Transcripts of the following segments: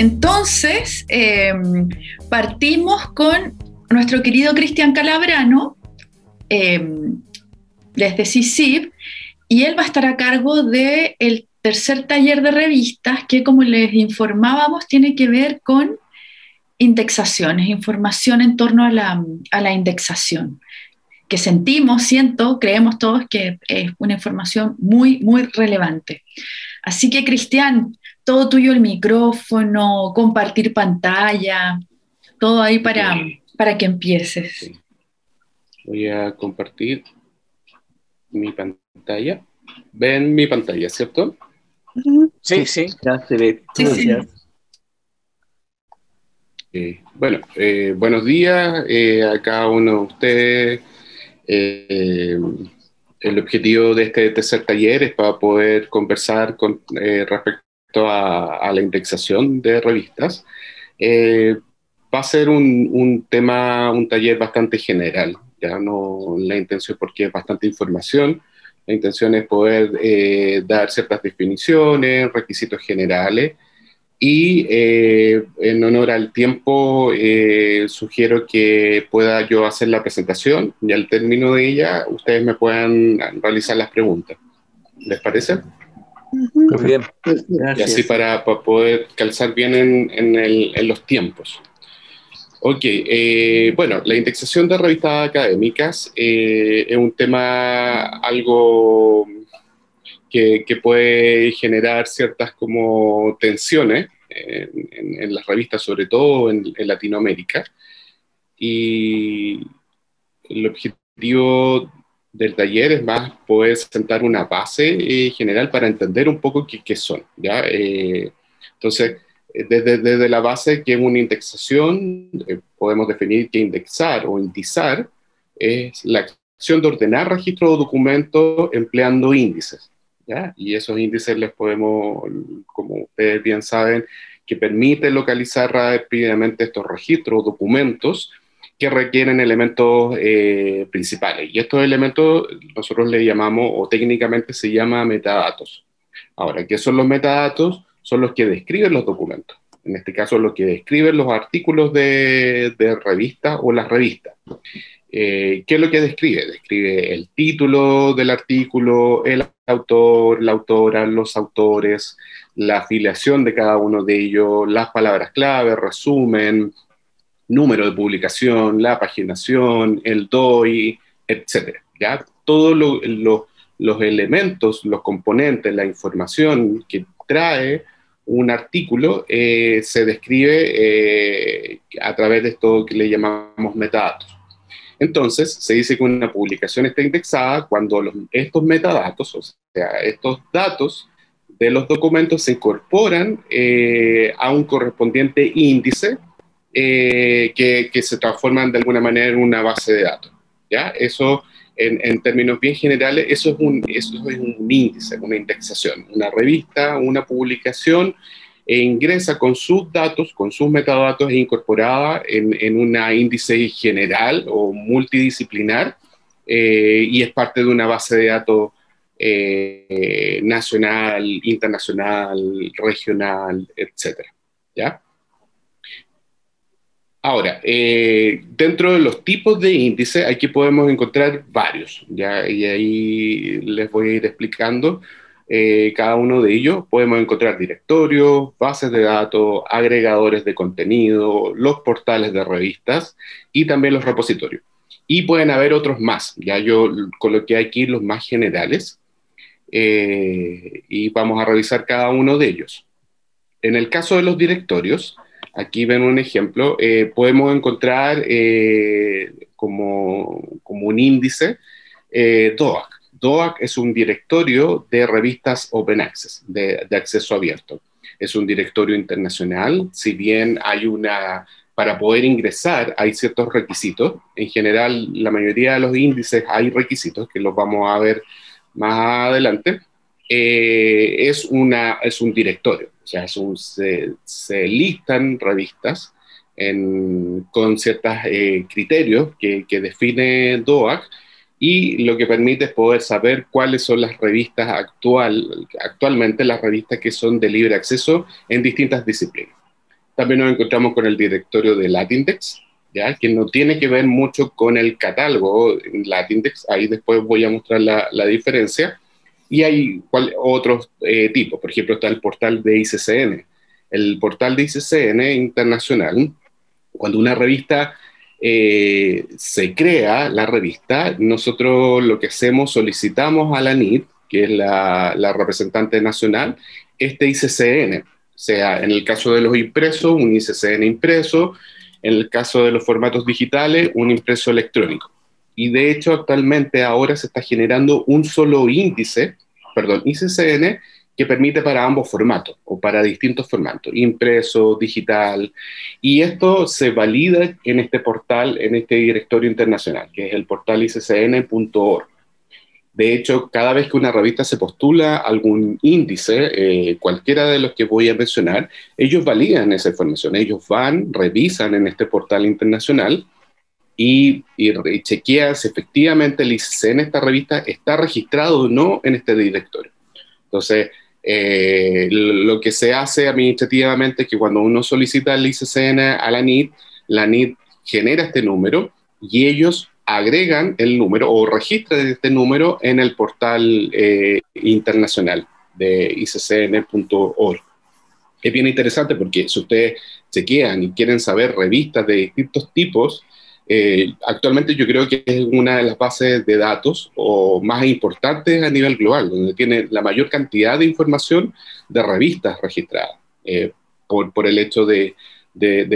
Entonces, em, partimos con nuestro querido Cristian Calabrano, em, desde CICIP, y él va a estar a cargo del el tercer taller de revistas que, como les informábamos, tiene que ver con indexaciones, información en torno a la, a la indexación que sentimos, siento, creemos todos que es una información muy, muy relevante. Así que, Cristian, todo tuyo el micrófono, compartir pantalla, todo ahí para, para que empieces. Voy a compartir mi pantalla. ¿Ven mi pantalla, cierto? Sí, sí, ya se ve. Sí, sí. Eh, bueno, eh, buenos días eh, a cada uno de ustedes. Eh, el objetivo de este tercer taller es para poder conversar con, eh, respecto a, la indexación de revistas. Eh, va a ser un, un, tema, un taller bastante general, ya no la intención porque es bastante información, la intención es poder dar ciertas definiciones, requisitos generales, y eh, en honor al tiempo, eh, sugiero que pueda yo hacer la presentación y al término de ella ustedes me puedan realizar las preguntas. ¿Les parece? Muy bien. Y así para, poder calzar bien en, en, el, en los tiempos. Ok, eh, bueno, la indexación de revistas académicas es un tema algo que, puede generar ciertas como tensiones en, las revistas, sobre todo en, Latinoamérica. Y el objetivo del taller es más poder sentar una base eh, general para entender un poco qué, son. ¿ya? Eh, entonces, eh, desde, la base que es una indexación, podemos definir que indexar o indizar es la acción de ordenar registro de documentos empleando índices. Y esos índices les podemos, como ustedes bien saben, que permite localizar rápidamente estos registros, documentos que requieren elementos eh, principales. Y estos elementos nosotros le llamamos, o técnicamente se llama metadatos. Ahora, ¿qué son los metadatos? Son los que describen los documentos. En este caso, los que describen los artículos de, de revista o las revistas. Eh, ¿Qué es lo que describe? Describe el título del artículo, el autor, la autora, los autores, la afiliación de cada uno de ellos, las palabras clave, resumen, número de publicación, la paginación, el DOI, etc. ¿ya? Todos los elementos, los componentes, la información que trae un artículo eh, se describe eh, a través de esto que le llamamos metadatos. Entonces, se dice que una publicación está indexada cuando estos metadatos, o sea, estos datos de los documentos se incorporan eh, a un correspondiente índice eh, que, se transforman de alguna manera en una base de datos. ¿ya? Eso, en, términos bien generales, eso es, un, eso es un índice, una indexación. Una revista, una publicación e ingresa con sus datos, con sus metadatos e incorporada en, en un índice general o multidisciplinar eh, y es parte de una base de datos eh, nacional, internacional, regional, etc. ¿Ya? Ahora, eh, dentro de los tipos de índices, aquí podemos encontrar varios, y ahí les voy a ir explicando. Eh, cada uno de ellos podemos encontrar directorios, bases de datos, agregadores de contenido, los portales de revistas y también los repositorios. Y pueden haber otros más, ya yo coloqué aquí los más generales eh, y vamos a revisar cada uno de ellos. En el caso de los directorios, aquí ven un ejemplo, eh, podemos encontrar como, como, un índice DOAC. DOAC es un directorio de revistas Open Access, de, acceso abierto. Es un directorio internacional, si bien hay una, para poder ingresar hay ciertos requisitos. En general, la mayoría de los índices hay requisitos que los vamos a ver más adelante. Eh, es, una, es un directorio, o sea, es un, se, listan revistas con ciertos eh, criterios que, que define DOAC y lo que permite es poder saber cuáles son las revistas actual, actualmente, las revistas que son de libre acceso en distintas disciplinas. También nos encontramos con el directorio de Latindex, ¿ya? que no tiene que ver mucho con el catálogo Latindex, ahí después voy a mostrar la, la diferencia. Y hay otros eh, tipos, por ejemplo está el portal de ICCN. El portal de ICCN internacional, cuando una revista eh, se crea, la revista, nosotros lo que hacemos, solicitamos a la NIT, que es la, la representante nacional, este ICCN, sea en el caso de los impresos, un ICCN impreso, en el caso de los formatos digitales, un impreso electrónico. Y de hecho, actualmente ahora se está generando un solo índice, perdón, ICCN, que permite para ambos formatos o para distintos formatos, impreso, digital. Y esto se valida en este portal, en este directorio internacional, que es el portal iccn.org. De hecho, cada vez que una revista se postula algún índice, eh, cualquiera de los que voy a mencionar, ellos validan esa información. Ellos van, revisan en este portal internacional y, chequean si efectivamente el ICC en esta revista está registrado o no en este directorio. Entonces, eh, lo que se hace administrativamente es que cuando uno solicita el ICCN a la NIT, la NIT genera este número y ellos agregan el número o registran este número en el portal eh, internacional de iccn.org. Es bien interesante porque si ustedes chequean y quieren saber revistas de distintos tipos, eh, actualmente yo creo que es una de las bases de datos o más importantes a nivel global, donde tiene la mayor cantidad de información de revistas registradas, eh, por, el hecho de,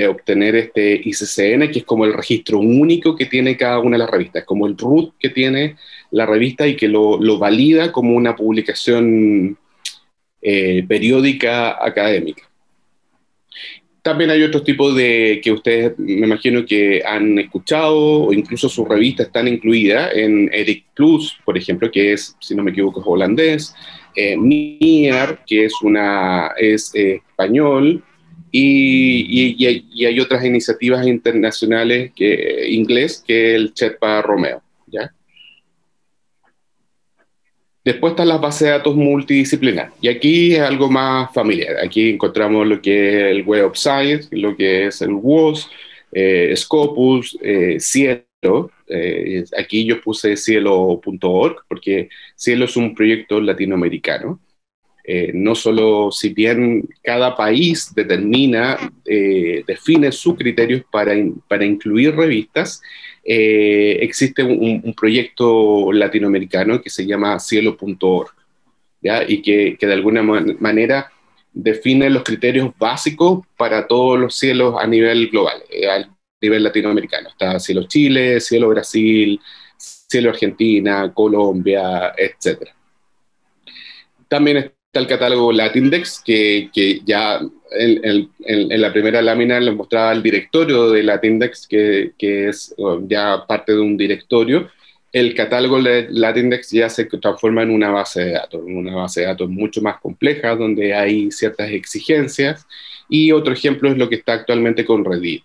obtener este ICCN, que es como el registro único que tiene cada una de las revistas, como el root que tiene la revista y que lo, lo valida como una publicación eh, periódica académica. También hay otros tipos de que ustedes me imagino que han escuchado o incluso sus revistas están incluidas en Eric Plus, por ejemplo, que es, si no me equivoco, es holandés, eh, Mier, que es, una, es eh, español, y, hay, otras iniciativas internacionales que, inglés que el Sherpa Romeo. ¿ya? Después están las bases de datos multidisciplinar. Y aquí es algo más familiar. Aquí encontramos lo que es el Web of Science, lo que es el WOS, eh, Scopus, eh, Cielo. Eh, aquí yo puse cielo.org porque Cielo es un proyecto latinoamericano no solo si bien cada país determina, define sus criterios para, para incluir revistas, eh, existe un, proyecto latinoamericano que se llama cielo.org, y que, que, de alguna manera define los criterios básicos para todos los cielos a nivel global, a nivel latinoamericano. Está Cielo Chile, Cielo Brasil, Cielo Argentina, Colombia, etc. También está el catálogo Latindex, que, ya en, la primera lámina les mostraba el directorio de Latindex, que, es ya parte de un directorio. El catálogo Latindex ya se transforma en una base de datos, una base de datos mucho más compleja, donde hay ciertas exigencias. Y otro ejemplo es lo que está actualmente con Reddit.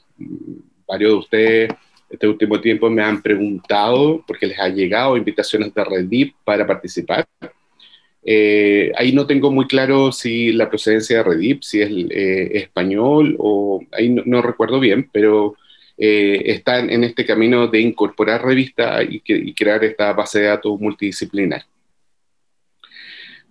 Varios de ustedes este último tiempo me han preguntado, porque les ha llegado invitaciones de Reddit para participar. Eh, ahí no tengo muy claro si la procedencia de Redip, si es eh, español o ahí no, recuerdo bien, pero eh, están en este camino de incorporar revista y, y crear esta base de datos multidisciplinar.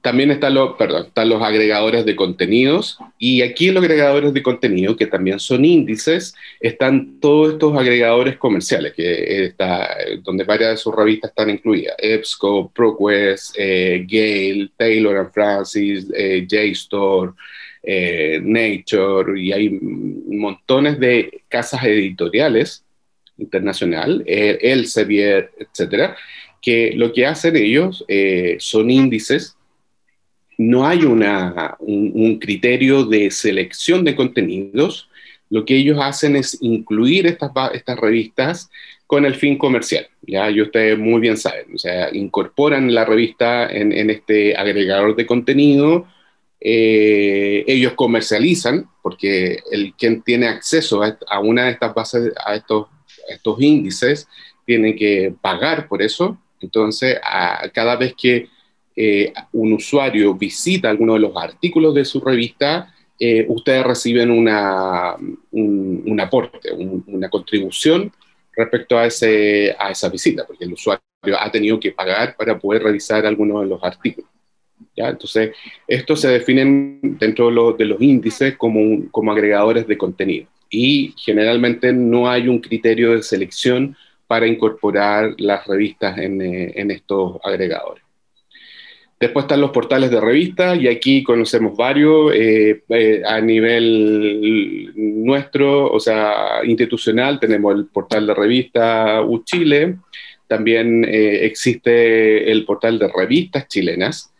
También están los, perdón, están los agregadores de contenidos y aquí en los agregadores de contenido, que también son índices, están todos estos agregadores comerciales, que está, donde varias de sus revistas están incluidas, EBSCO, ProQuest, eh, Gale, Taylor and Francis, eh, JSTOR, eh, Nature, y hay montones de casas editoriales internacional, eh, Elsevier, etcétera, que lo que hacen ellos son índices no hay un, criterio de selección de contenidos. Lo que ellos hacen es incluir estas, estas revistas con el fin comercial. ¿ya? Y ustedes muy bien saben, o sea, incorporan la revista en, este agregador de contenido, eh, ellos comercializan, porque el quien tiene acceso a, una de estas bases, a estos, estos índices, tiene que pagar por eso. Entonces, a, cada vez que eh, un usuario visita alguno de los artículos de su revista, ustedes reciben una, un, aporte, una contribución respecto a, ese, a esa visita, porque el usuario ha tenido que pagar para poder revisar algunos de los artículos. ¿ya? Entonces, estos se definen dentro de los, índices como, como agregadores de contenido y generalmente no hay un criterio de selección para incorporar las revistas en, eh, en estos agregadores. Después están los portales de revistas y aquí conocemos varios eh, eh, a nivel nuestro, o sea, institucional, tenemos el portal de revista UChile, también eh, existe el portal de revistas chilenas,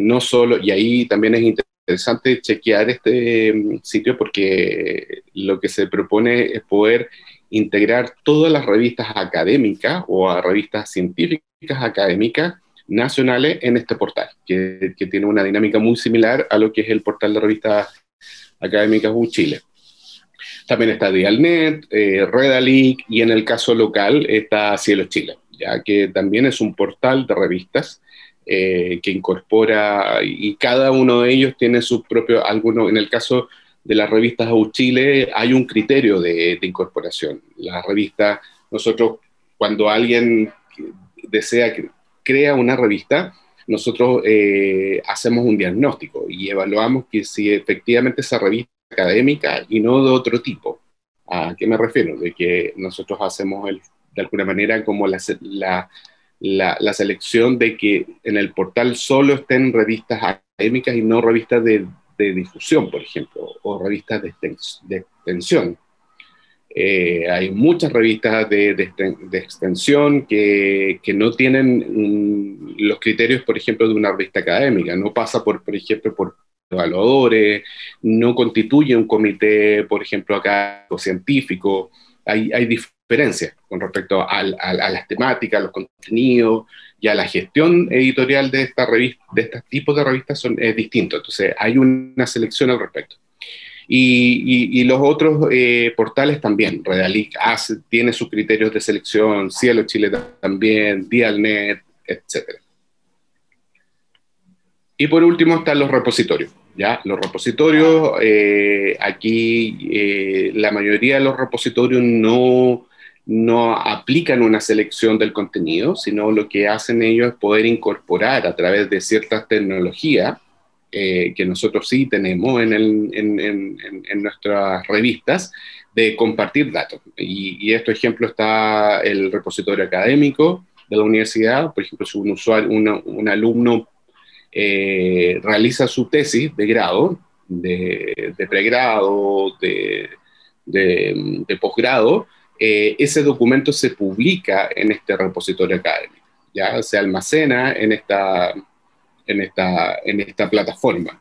no solo, y ahí también es interesante chequear este mm, sitio porque lo que se propone es poder integrar todas las revistas académicas o a revistas científicas académicas nacionales en este portal, que, tiene una dinámica muy similar a lo que es el portal de revistas académicas U Chile. También está Dialnet, eh, Redalic y en el caso local está Cielo Chile, ya que también es un portal de revistas eh, que incorpora y cada uno de ellos tiene su propio, alguno, en el caso de las revistas U Chile hay un criterio de, de incorporación. La revista, nosotros cuando alguien desea crea una revista, nosotros eh, hacemos un diagnóstico y evaluamos que si efectivamente esa revista académica y no de otro tipo. ¿A qué me refiero? De que nosotros hacemos el, de alguna manera como la, la, la, selección de que en el portal solo estén revistas académicas y no revistas de, de difusión, por ejemplo, o revistas de extensión. Eh, hay muchas revistas de, extensión que, no tienen los criterios, por ejemplo, de una revista académica. No pasa, por, ejemplo, por evaluadores, no constituye un comité, por ejemplo, académico científico. Hay, hay diferencias con respecto a, las temáticas, a los contenidos y a la gestión editorial de, esta revista, de estos tipos de revistas son, es distinto. Entonces, hay una selección al respecto. Y, los otros eh, portales también, Redalic hace, tiene sus criterios de selección, Cielo Chile también, Dialnet, etc. Y por último están los repositorios. ¿ya? Los repositorios, eh, aquí eh, la mayoría de los repositorios no, no aplican una selección del contenido, sino lo que hacen ellos es poder incorporar a través de ciertas tecnologías eh, que nosotros sí tenemos en, nuestras revistas, de compartir datos. Y, este ejemplo está el repositorio académico de la universidad, por ejemplo, si un usuario, un alumno eh, realiza su tesis de grado, de, pregrado, de, de posgrado, eh, ese documento se publica en este repositorio académico, ya se almacena en esta en esta, en esta plataforma.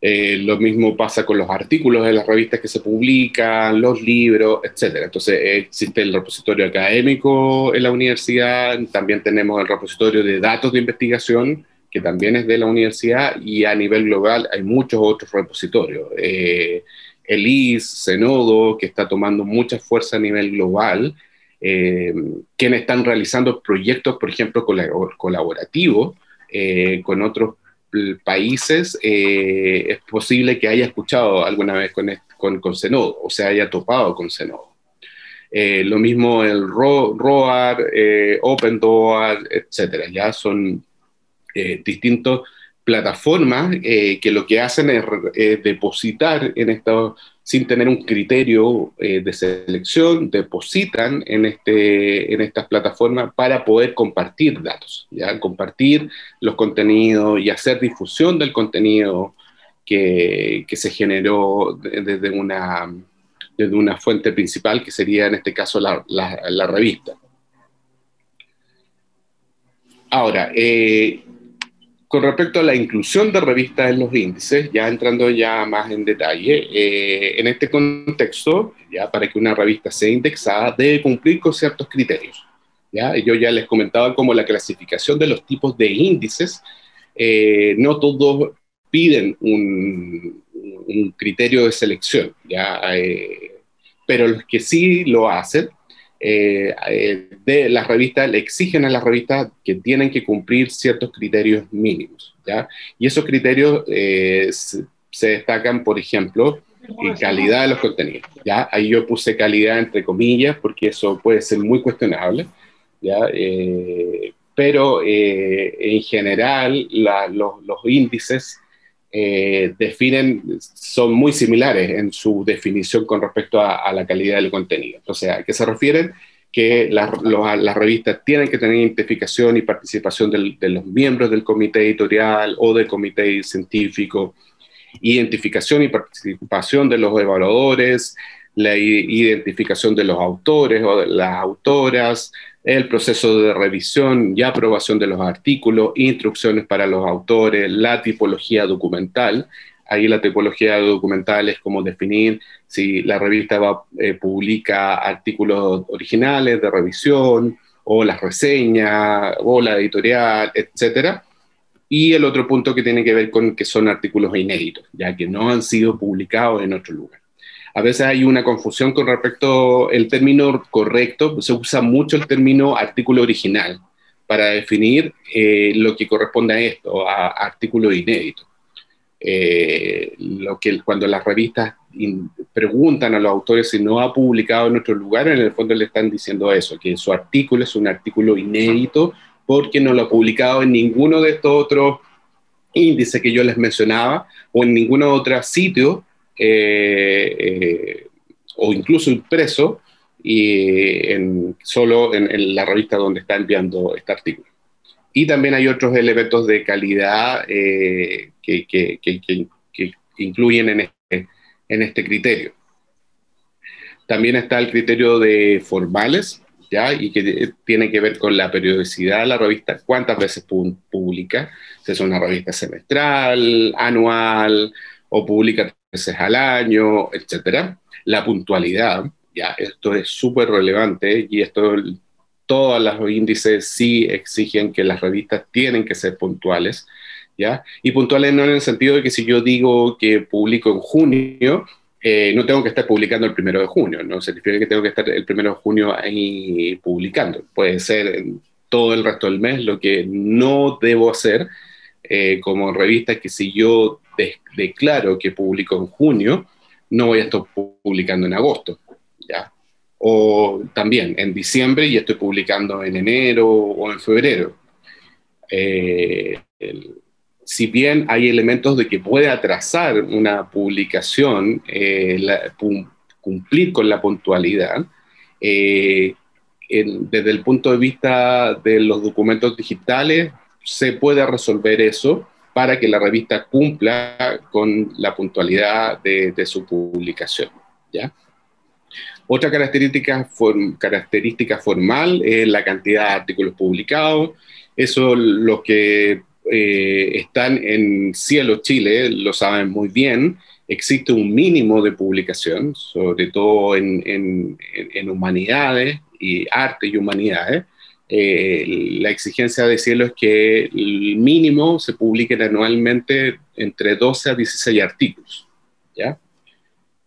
Eh, lo mismo pasa con los artículos de las revistas que se publican, los libros, etc. Entonces existe el repositorio académico en la universidad, también tenemos el repositorio de datos de investigación, que también es de la universidad, y a nivel global hay muchos otros repositorios. Eh, el IS, Senodo, que está tomando mucha fuerza a nivel global, eh, quienes están realizando proyectos, por ejemplo, colaborativos, eh, con otros países, eh, es posible que haya escuchado alguna vez con, con, con Zenodo o se haya topado con Zenodo. Eh, lo mismo el ROAR, OpenDoar, etcétera. Ya son distintas plataformas que lo que hacen es depositar en estos sin tener un criterio eh, de selección, depositan en, este, en estas plataformas para poder compartir datos, ¿ya? compartir los contenidos y hacer difusión del contenido que, que se generó desde una, desde una fuente principal, que sería en este caso la, la, revista. Ahora, eh, con respecto a la inclusión de revistas en los índices, ya entrando ya más en detalle, eh, en este contexto, ya para que una revista sea indexada, debe cumplir con ciertos criterios. ¿ya? Yo ya les comentaba como la clasificación de los tipos de índices, eh, no todos piden un, criterio de selección, ¿ya? Eh, pero los que sí lo hacen, eh, eh, de las revistas le exigen a las revistas que tienen que cumplir ciertos criterios mínimos, ¿ya? Y esos criterios eh, se, destacan, por ejemplo, calidad de los contenidos. ¿ya? Ahí yo puse calidad entre comillas, porque eso puede ser muy cuestionable. ¿ya? Eh, pero eh, en general los, los, índices eh, definen, son muy similares en su definición con respecto a, la calidad del contenido. Sea, ¿a qué se refieren? Que las, las revistas tienen que tener identificación y participación de los miembros del comité editorial o del comité científico, identificación y participación de los evaluadores, la identificación de los autores o de las autoras, el proceso de revisión y aprobación de los artículos, instrucciones para los autores, la tipología documental. Ahí la tipología documental es como definir si la revista va, eh, publica artículos originales de revisión o las reseñas o la editorial, etcétera. Y el otro punto que tiene que ver con que son artículos inéditos, ya que no han sido publicados en otro lugar. A veces hay una confusión con respecto al término correcto, se usa mucho el término artículo original para definir eh, lo que corresponde a esto, a, artículo inédito. Eh, lo que cuando las revistas preguntan a los autores si no ha publicado en otro lugar, en el fondo le están diciendo eso, que su artículo es un artículo inédito porque no lo ha publicado en ninguno de estos otros índices que yo les mencionaba o en ningún otro sitio eh, eh, o incluso impreso y solo en, la revista donde está enviando este artículo. Y también hay otros elementos de calidad eh, que, incluyen en este, en este criterio. También está el criterio de formales, ¿ya? Y que tiene que ver con la periodicidad de la revista, cuántas veces publica, si es una revista semestral, anual, o publica veces al año, etcétera. La puntualidad, ya, esto es súper relevante y esto, todos los índices sí exigen que las revistas tienen que ser puntuales, ¿ya? Y puntuales no en el sentido de que si yo digo que publico en junio, eh, no tengo que estar publicando el primero de junio, no significa que tengo que estar el primero de junio ahí publicando. Puede ser todo el resto del mes, lo que no debo hacer eh, como revista que si yo declaro que publico en junio, no voy a estar publicando en agosto, ¿ya? O también en diciembre y estoy publicando en enero o en febrero. Eh, si bien hay elementos de que puede atrasar una publicación, eh, cumplir con la puntualidad, eh, desde el punto de vista de los documentos digitales, se puede resolver eso para que la revista cumpla con la puntualidad de, su publicación. Otra característica, formal es la cantidad de artículos publicados. Eso los que eh, están en Cielo Chile lo saben muy bien. Existe un mínimo de publicación, sobre todo en humanidades y arte y humanidades, eh, la exigencia de cielo es que el mínimo se publiquen anualmente entre 12 a 16 artículos.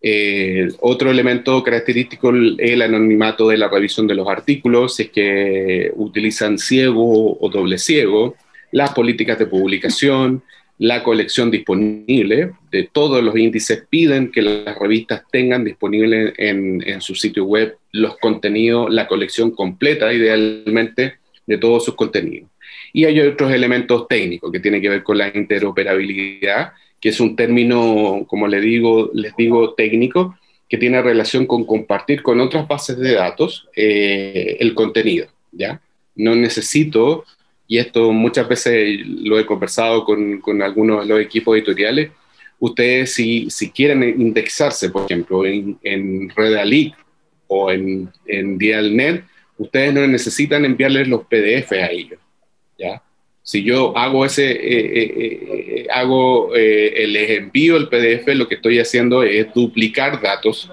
Eh, otro elemento característico es el anonimato de la revisión de los artículos, es que utilizan ciego o doble ciego, las políticas de publicación, la colección disponible de todos los índices piden que las revistas tengan disponible en, su sitio web los contenidos, la colección completa idealmente de todos sus contenidos. Y hay otros elementos técnicos que tienen que ver con la interoperabilidad, que es un término, como les digo, les digo técnico, que tiene relación con compartir con otras bases de datos eh, el contenido. ¿ya? No necesito y esto muchas veces lo he conversado con, con algunos de los equipos editoriales, ustedes si, si quieren indexarse, por ejemplo, en, en Redalic o en, en Dialnet, ustedes no necesitan enviarles los PDF a ellos, ¿ya? Si yo hago ese, eh, eh, eh, hago, les envío el PDF, lo que estoy haciendo es duplicar datos.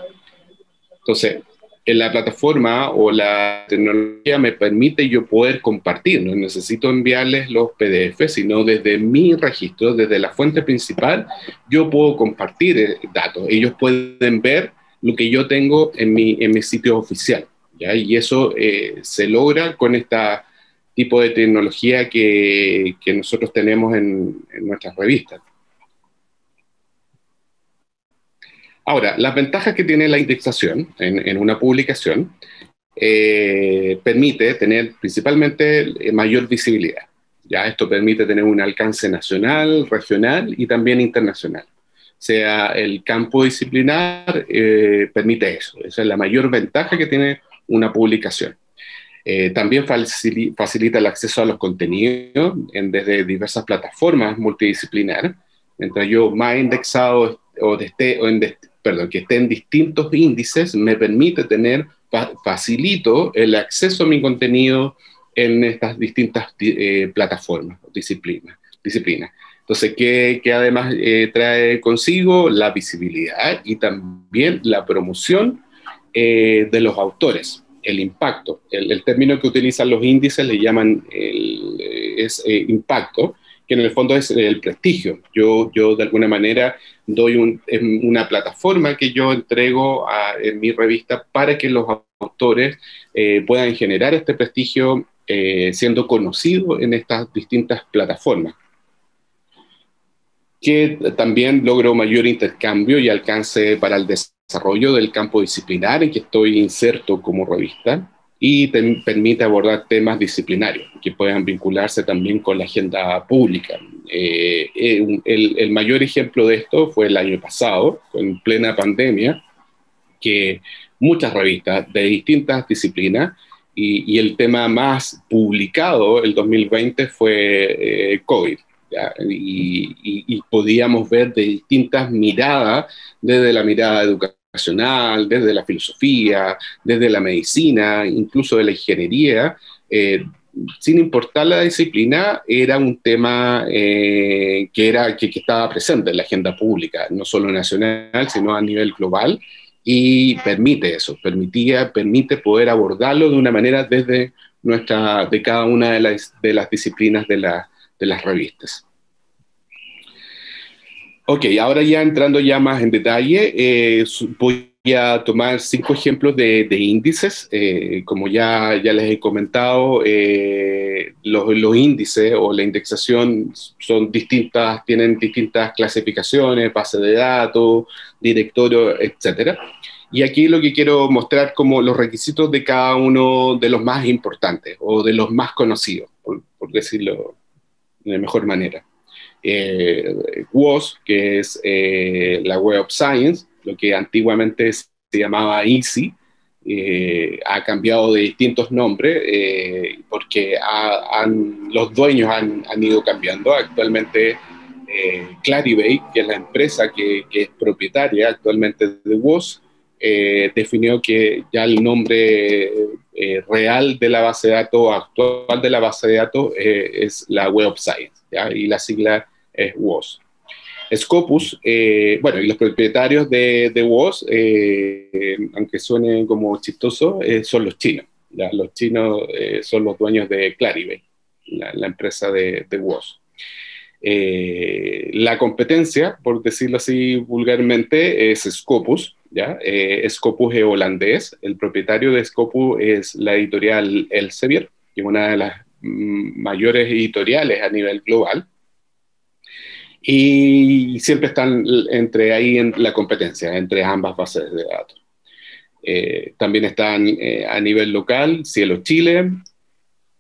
Entonces, en la plataforma o la tecnología me permite yo poder compartir, no necesito enviarles los PDF, sino desde mi registro, desde la fuente principal, yo puedo compartir eh, datos. Ellos pueden ver lo que yo tengo en mi, en mi sitio oficial. Y eso eh, se logra con este tipo de tecnología que, que nosotros tenemos en, en nuestras revistas. Ahora, las ventajas que tiene la indexación en, una publicación eh, permite tener principalmente eh, mayor visibilidad. Ya esto permite tener un alcance nacional, regional y también internacional. O sea, el campo disciplinar eh, permite eso. Esa es la mayor ventaja que tiene una publicación. también facilita el acceso a los contenidos en, desde diversas plataformas multidisciplinar. Mientras yo más indexado o, esté, o en, perdón, que esté en distintos índices me permite tener, facilito el acceso a mi contenido en estas distintas eh, plataformas, disciplinas, disciplinas. Entonces, ¿qué, además eh, trae consigo? La visibilidad y también la promoción eh, de los autores, el impacto. El, término que utilizan los índices le llaman el, es impacto, que en el fondo es el prestigio. Yo, yo de alguna manera doy una plataforma que yo entrego en mi revista para que los autores eh, puedan generar este prestigio eh, siendo conocidos en estas distintas plataformas. Que también logro mayor intercambio y alcance para el desarrollo del campo disciplinar en que estoy inserto como revista y te permite abordar temas disciplinarios que puedan vincularse también con la agenda pública. Eh, eh, el, mayor ejemplo de esto fue el año pasado, en plena pandemia, que muchas revistas de distintas disciplinas y, el tema más publicado el 2020 fue eh, COVID. Y, podíamos ver de distintas miradas, desde la mirada educativa, desde la filosofía, desde la medicina, incluso de la ingeniería, eh, sin importar la disciplina, era un tema eh, que, era, que, estaba presente en la agenda pública, no solo nacional, sino a nivel global, y permite eso, permitía, permite poder abordarlo de una manera desde nuestra, de cada una de las, de las disciplinas de, la, de las revistas. Ok, ahora ya entrando ya más en detalle, eh, voy a tomar cinco ejemplos de, índices. Eh, como ya, ya les he comentado, eh, los, los, índices o la indexación son distintas, tienen distintas clasificaciones, base de datos, directorio, etc. Y aquí lo que quiero mostrar como los requisitos de cada uno de los más importantes o de los más conocidos, por, por decirlo de mejor manera eh, WOS, que es eh, la Web of Science, lo que antiguamente se llamaba EASY, eh, ha cambiado de distintos nombres eh, porque los dueños han, ido cambiando. Actualmente Clarivate, que es la empresa que, que es propietaria actualmente de WOS, definió que ya el nombre real de la base de datos, actual de la base de datos, es la Web of Science, y la sigla es WOS. Scopus, eh, bueno, y los propietarios de, de WOS, eh, aunque suene como chistoso, eh, son los chinos. ¿ya? Los chinos son los dueños de Clarivate, la, empresa de, de WOS. la competencia, por decirlo así vulgarmente, es Scopus. ¿Ya? Scopus es holandés. El propietario de Scopus es la editorial Elsevier, que es una de las mm, mayores editoriales a nivel global y siempre están entre ahí en la competencia, entre ambas bases de datos. Eh, también están eh, a nivel local, Cielo Chile,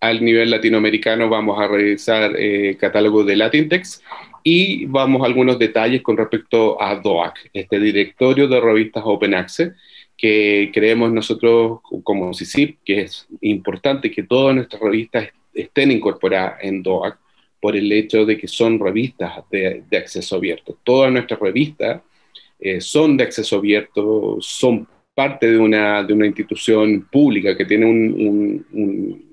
al nivel latinoamericano vamos a revisar eh, catálogo de Latintex y vamos a algunos detalles con respecto a DOAC, este directorio de revistas Open Access, que creemos nosotros como CICIP que es importante que todas nuestras revistas estén incorporadas en DOAC por el hecho de que son revistas de, acceso abierto. Todas nuestras revistas eh, son de acceso abierto, son parte de una, de una institución pública que tiene un,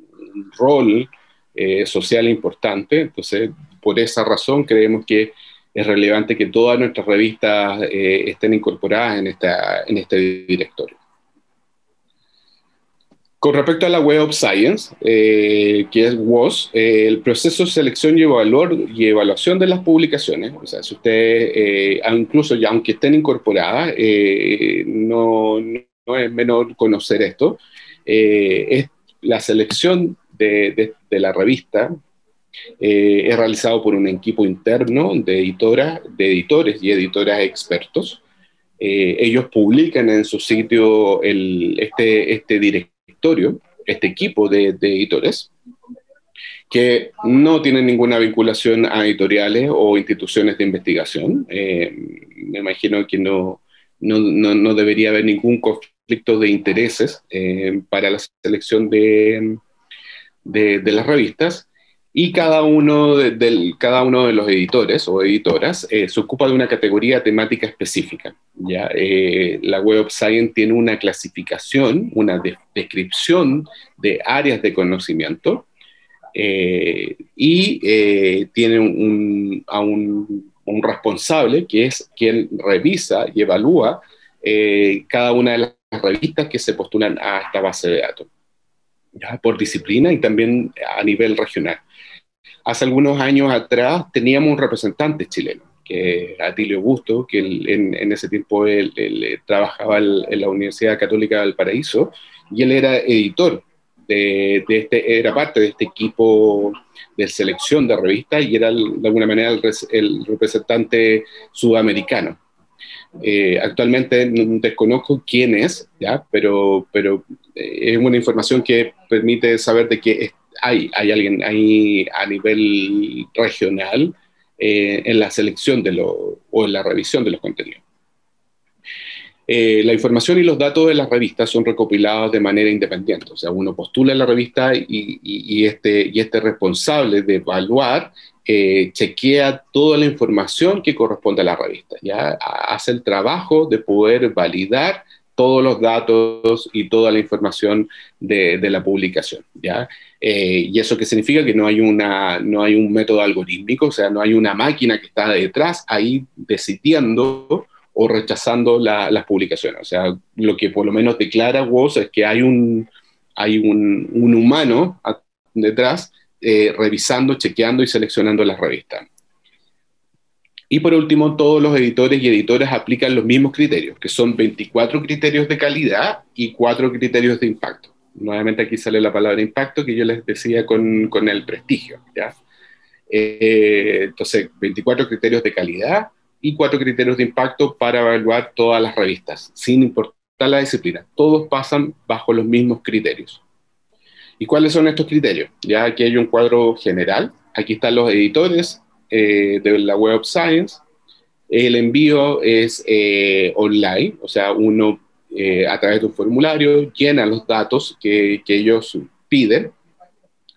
rol eh, social importante. Entonces, por esa razón creemos que es relevante que todas nuestras revistas eh, estén incorporadas en, esta, en este directorio. Con respecto a la Web of Science, eh, que es WOS, eh, el proceso de selección y, evaluación de las publicaciones, o sea, si ustedes, incluso ya aunque estén incorporadas, no, no, es menor conocer esto, es la selección de, de, la revista es realizado por un equipo interno de, editores y editoras expertos ellos publican en su sitio este, este directorio, este equipo de, editores, que no tienen ninguna vinculación a editoriales o instituciones de investigación. me imagino que no, debería haber ningún conflicto de intereses para la selección de, las revistas y cada uno de, cada uno de los editores o editoras eh, se ocupa de una categoría temática específica. ¿ya? Eh, la Web of Science tiene una clasificación, una descripción de áreas de conocimiento eh, y tiene un, a un, un, responsable que es quien revisa y evalúa cada una de las revistas que se postulan a esta base de datos por disciplina y también a nivel regional. Hace algunos años atrás teníamos un representante chileno, que Atilio Busto, que en, ese tiempo él, trabajaba en la Universidad Católica del Paraíso, y él era editor de, este, era parte de este equipo de selección de revistas y era de alguna manera el representante sudamericano. Eh, actualmente desconozco quién es, ¿ya? Pero, pero eh, es una información que permite saber de que hay, alguien ahí a nivel regional eh, en la selección de lo, o en la revisión de los contenidos. la información y los datos de las revistas son recopilados de manera independiente, o sea, uno postula la revista y, y, este, y este responsable de evaluar eh, chequea toda la información que corresponde a la revista, ya hace el trabajo de poder validar todos los datos y toda la información de, la publicación, ¿ya? Eh, y eso que significa que no hay, una, no hay un método algorítmico, o sea, no hay una máquina que está detrás ahí decidiendo o rechazando las publicaciones. O sea, lo que por lo menos declara WOS es que hay un, hay un humano detrás eh, revisando, chequeando y seleccionando las revistas. Y por último, todos los editores y editoras aplican los mismos criterios, que son 24 criterios de calidad y 4 criterios de impacto. Nuevamente aquí sale la palabra impacto que yo les decía con, el prestigio. ¿ya? Eh, entonces, 24 criterios de calidad y 4 criterios de impacto para evaluar todas las revistas, sin importar la disciplina. Todos pasan bajo los mismos criterios. ¿Y cuáles son estos criterios? Ya aquí hay un cuadro general. Aquí están los editores eh, de la Web of Science. El envío es eh, online, o sea, uno eh, a través de un formulario llena los datos que, que ellos piden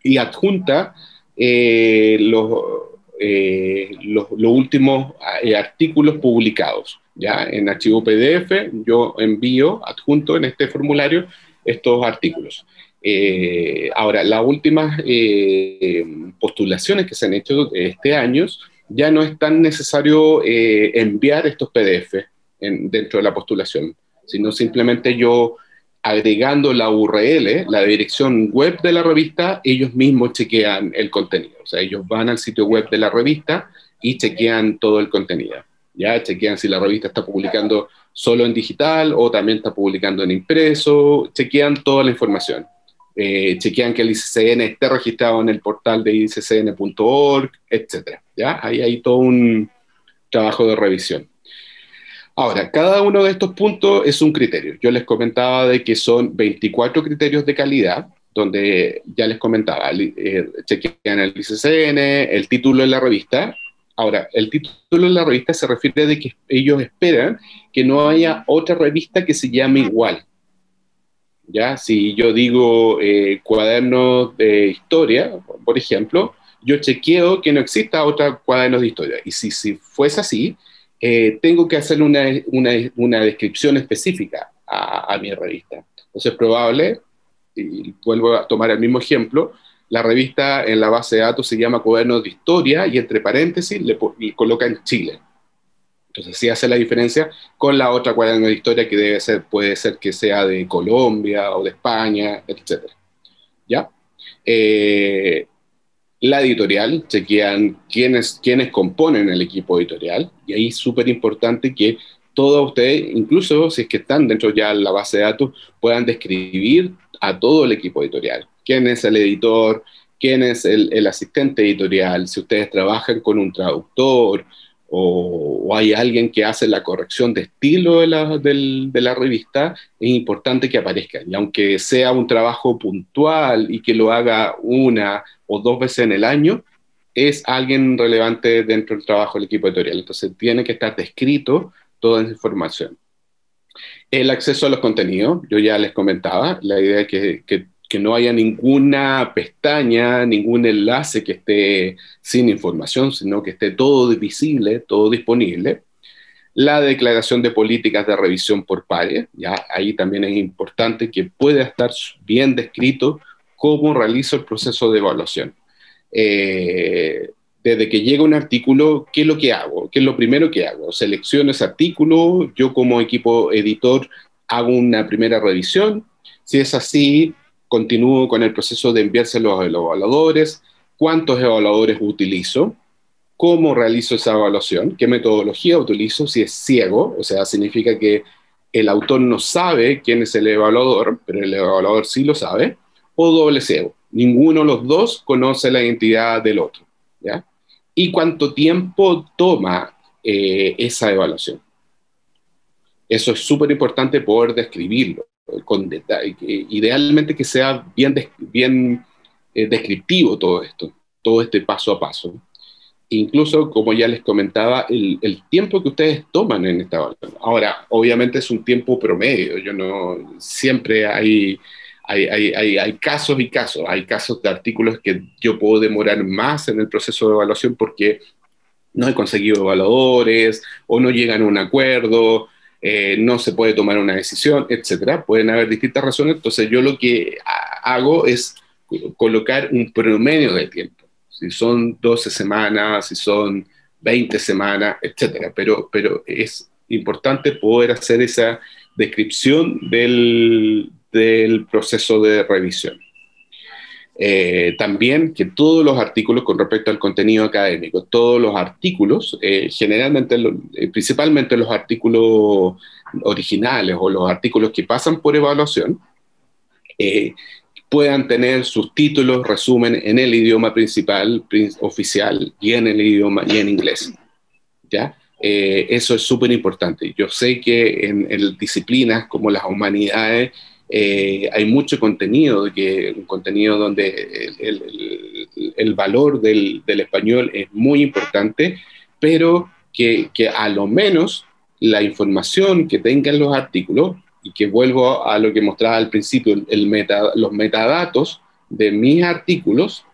y adjunta los, los, los, últimos artículos publicados. Ya en archivo PDF yo envío, adjunto en este formulario estos artículos. Eh, ahora, las últimas eh, postulaciones que se han hecho este año, ya no es tan necesario eh, enviar estos PDF dentro de la postulación, sino simplemente yo agregando la URL, la dirección web de la revista, ellos mismos chequean el contenido. O sea, ellos van al sitio web de la revista y chequean todo el contenido. Ya chequean si la revista está publicando solo en digital o también está publicando en impreso, chequean toda la información eh, chequean que el ICCN esté registrado en el portal de iccn.org, etc. ¿ya? Ahí hay todo un trabajo de revisión. Ahora, cada uno de estos puntos es un criterio. Yo les comentaba de que son 24 criterios de calidad, donde ya les comentaba, eh, chequean el ICCN, el título de la revista. Ahora, el título de la revista se refiere a que ellos esperan que no haya otra revista que se llame igual. ¿Ya? Si yo digo eh, cuadernos de historia, por ejemplo, yo chequeo que no exista otra cuadernos de historia. Y si, si fuese así, eh, tengo que hacer una, una, una descripción específica a, a, mi revista. Entonces es probable, y vuelvo a tomar el mismo ejemplo, la revista en la base de datos se llama Cuadernos de Historia y entre paréntesis le, le coloca en Chile. Entonces sí hace la diferencia con la otra cuaderno de historia que debe ser, puede ser que sea de Colombia o de España, etc. ¿Ya? Eh, la editorial, chequean quiénes, quiénes componen el equipo editorial, y ahí es súper importante que todos ustedes, incluso si es que están dentro ya de la base de datos, puedan describir a todo el equipo editorial. ¿Quién es el editor? ¿Quién es el, el asistente editorial? Si ustedes trabajan con un traductor, o, hay alguien que hace la corrección de estilo de la, revista, es importante que aparezca. Y aunque sea un trabajo puntual y que lo haga una o dos veces en el año, es alguien relevante dentro del trabajo del equipo editorial. Entonces tiene que estar descrito toda esa información. El acceso a los contenidos, yo ya les comentaba, la idea es que, que, no haya ninguna pestaña, ningún enlace que esté sin información, sino que esté todo visible, todo disponible. La declaración de políticas de revisión por pares, ya ahí también es importante que pueda estar bien descrito cómo realizo el proceso de evaluación. Eh, desde que llega un artículo, ¿qué es lo que hago? ¿Qué es lo primero que hago? Selecciono ese artículo, yo como equipo editor hago una primera revisión. Si es así, continúo con el proceso de enviárselo a los evaluadores, cuántos evaluadores utilizo, cómo realizo esa evaluación, qué metodología utilizo, si es ciego, o sea, significa que el autor no sabe quién es el evaluador, pero el evaluador sí lo sabe, o doble ciego. Ninguno de los dos conoce la identidad del otro. ¿ya? y cuánto tiempo toma eh, esa evaluación. Eso es súper importante poder describirlo con detalle, idealmente que sea bien, bien eh, descriptivo todo esto, todo este paso a paso. Incluso, como ya les comentaba, el, el, tiempo que ustedes toman en esta evaluación. Ahora, obviamente es un tiempo promedio, yo no, siempre hay hay, casos y casos. Hay casos de artículos que yo puedo demorar más en el proceso de evaluación porque no he conseguido evaluadores o no llegan a un acuerdo, eh, no se puede tomar una decisión, etcétera. Pueden haber distintas razones. Entonces, yo lo que hago es colocar un promedio de tiempo. Si son 12 semanas, si son 20 semanas, etcétera. Pero, pero es importante poder hacer esa descripción del, del proceso de revisión. Eh, también que todos los artículos con respecto al contenido académico, todos los artículos, eh, generalmente, eh, principalmente los artículos originales o los artículos que pasan por evaluación, puedan tener sus títulos, resumen en el idioma principal, oficial y en el idioma y en inglés. ¿Ya? eso es súper importante. Yo sé que en, en disciplinas como las humanidades, eh, hay mucho contenido, que, un contenido donde el, valor del, español es muy importante, pero que, a lo menos la información que tengan los artículos, y que vuelvo a lo que mostraba al principio, el meta, los metadatos de mis artículos,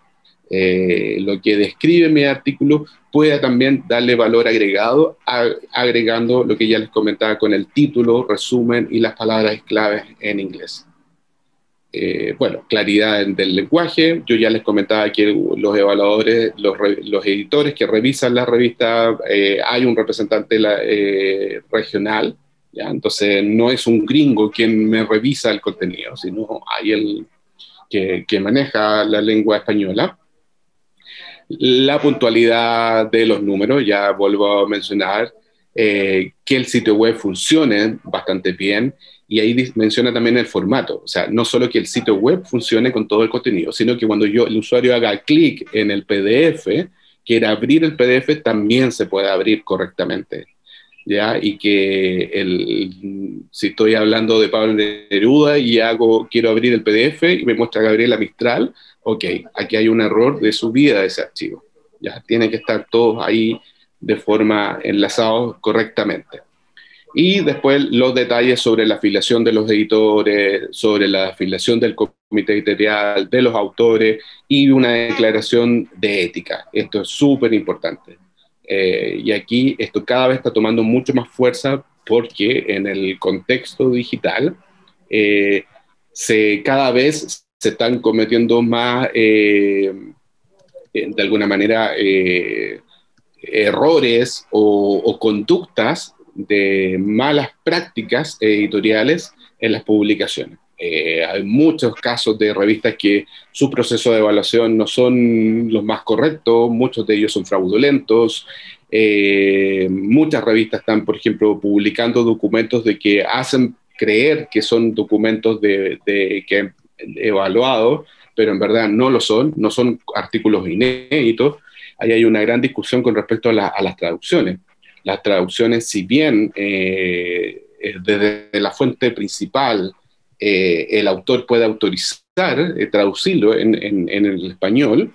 eh, lo que describe mi artículo pueda también darle valor agregado, agregando lo que ya les comentaba con el título, resumen y las palabras claves en inglés. Eh, bueno, claridad del lenguaje. Yo ya les comentaba que los evaluadores, los, los editores que revisan la revista, eh, hay un representante regional, ¿ya? entonces no es un gringo quien me revisa el contenido, sino hay el que, que maneja la lengua española. La puntualidad de los números, ya vuelvo a mencionar, eh, que el sitio web funcione bastante bien y ahí menciona también el formato, o sea, no solo que el sitio web funcione con todo el contenido, sino que cuando yo, el usuario haga clic en el PDF, quiera abrir el PDF, también se puede abrir correctamente. ¿Ya? Y que el, si estoy hablando de Pablo Neruda y hago, quiero abrir el PDF y me muestra Gabriela Mistral, ok, aquí hay un error de subida de ese archivo. Ya, tiene que estar todos ahí de forma enlazados correctamente. Y después los detalles sobre la afiliación de los editores, sobre la afiliación del comité editorial, de los autores y una declaración de ética. Esto es súper importante. Eh, y aquí esto cada vez está tomando mucho más fuerza porque en el contexto digital eh, se, cada vez se están cometiendo más, eh, eh, de alguna manera, eh, errores o, conductas de malas prácticas editoriales en las publicaciones. hay muchos casos de revistas que su proceso de evaluación no son los más correctos, muchos de ellos son fraudulentos. muchas revistas están, por ejemplo, publicando documentos de que hacen creer que son documentos de, de que evaluados, pero en verdad no lo son, no son artículos inéditos. ahí hay una gran discusión con respecto a, las traducciones. Las traducciones, si bien eh, desde la fuente principal el autor puede autorizar traducirlo en, el español,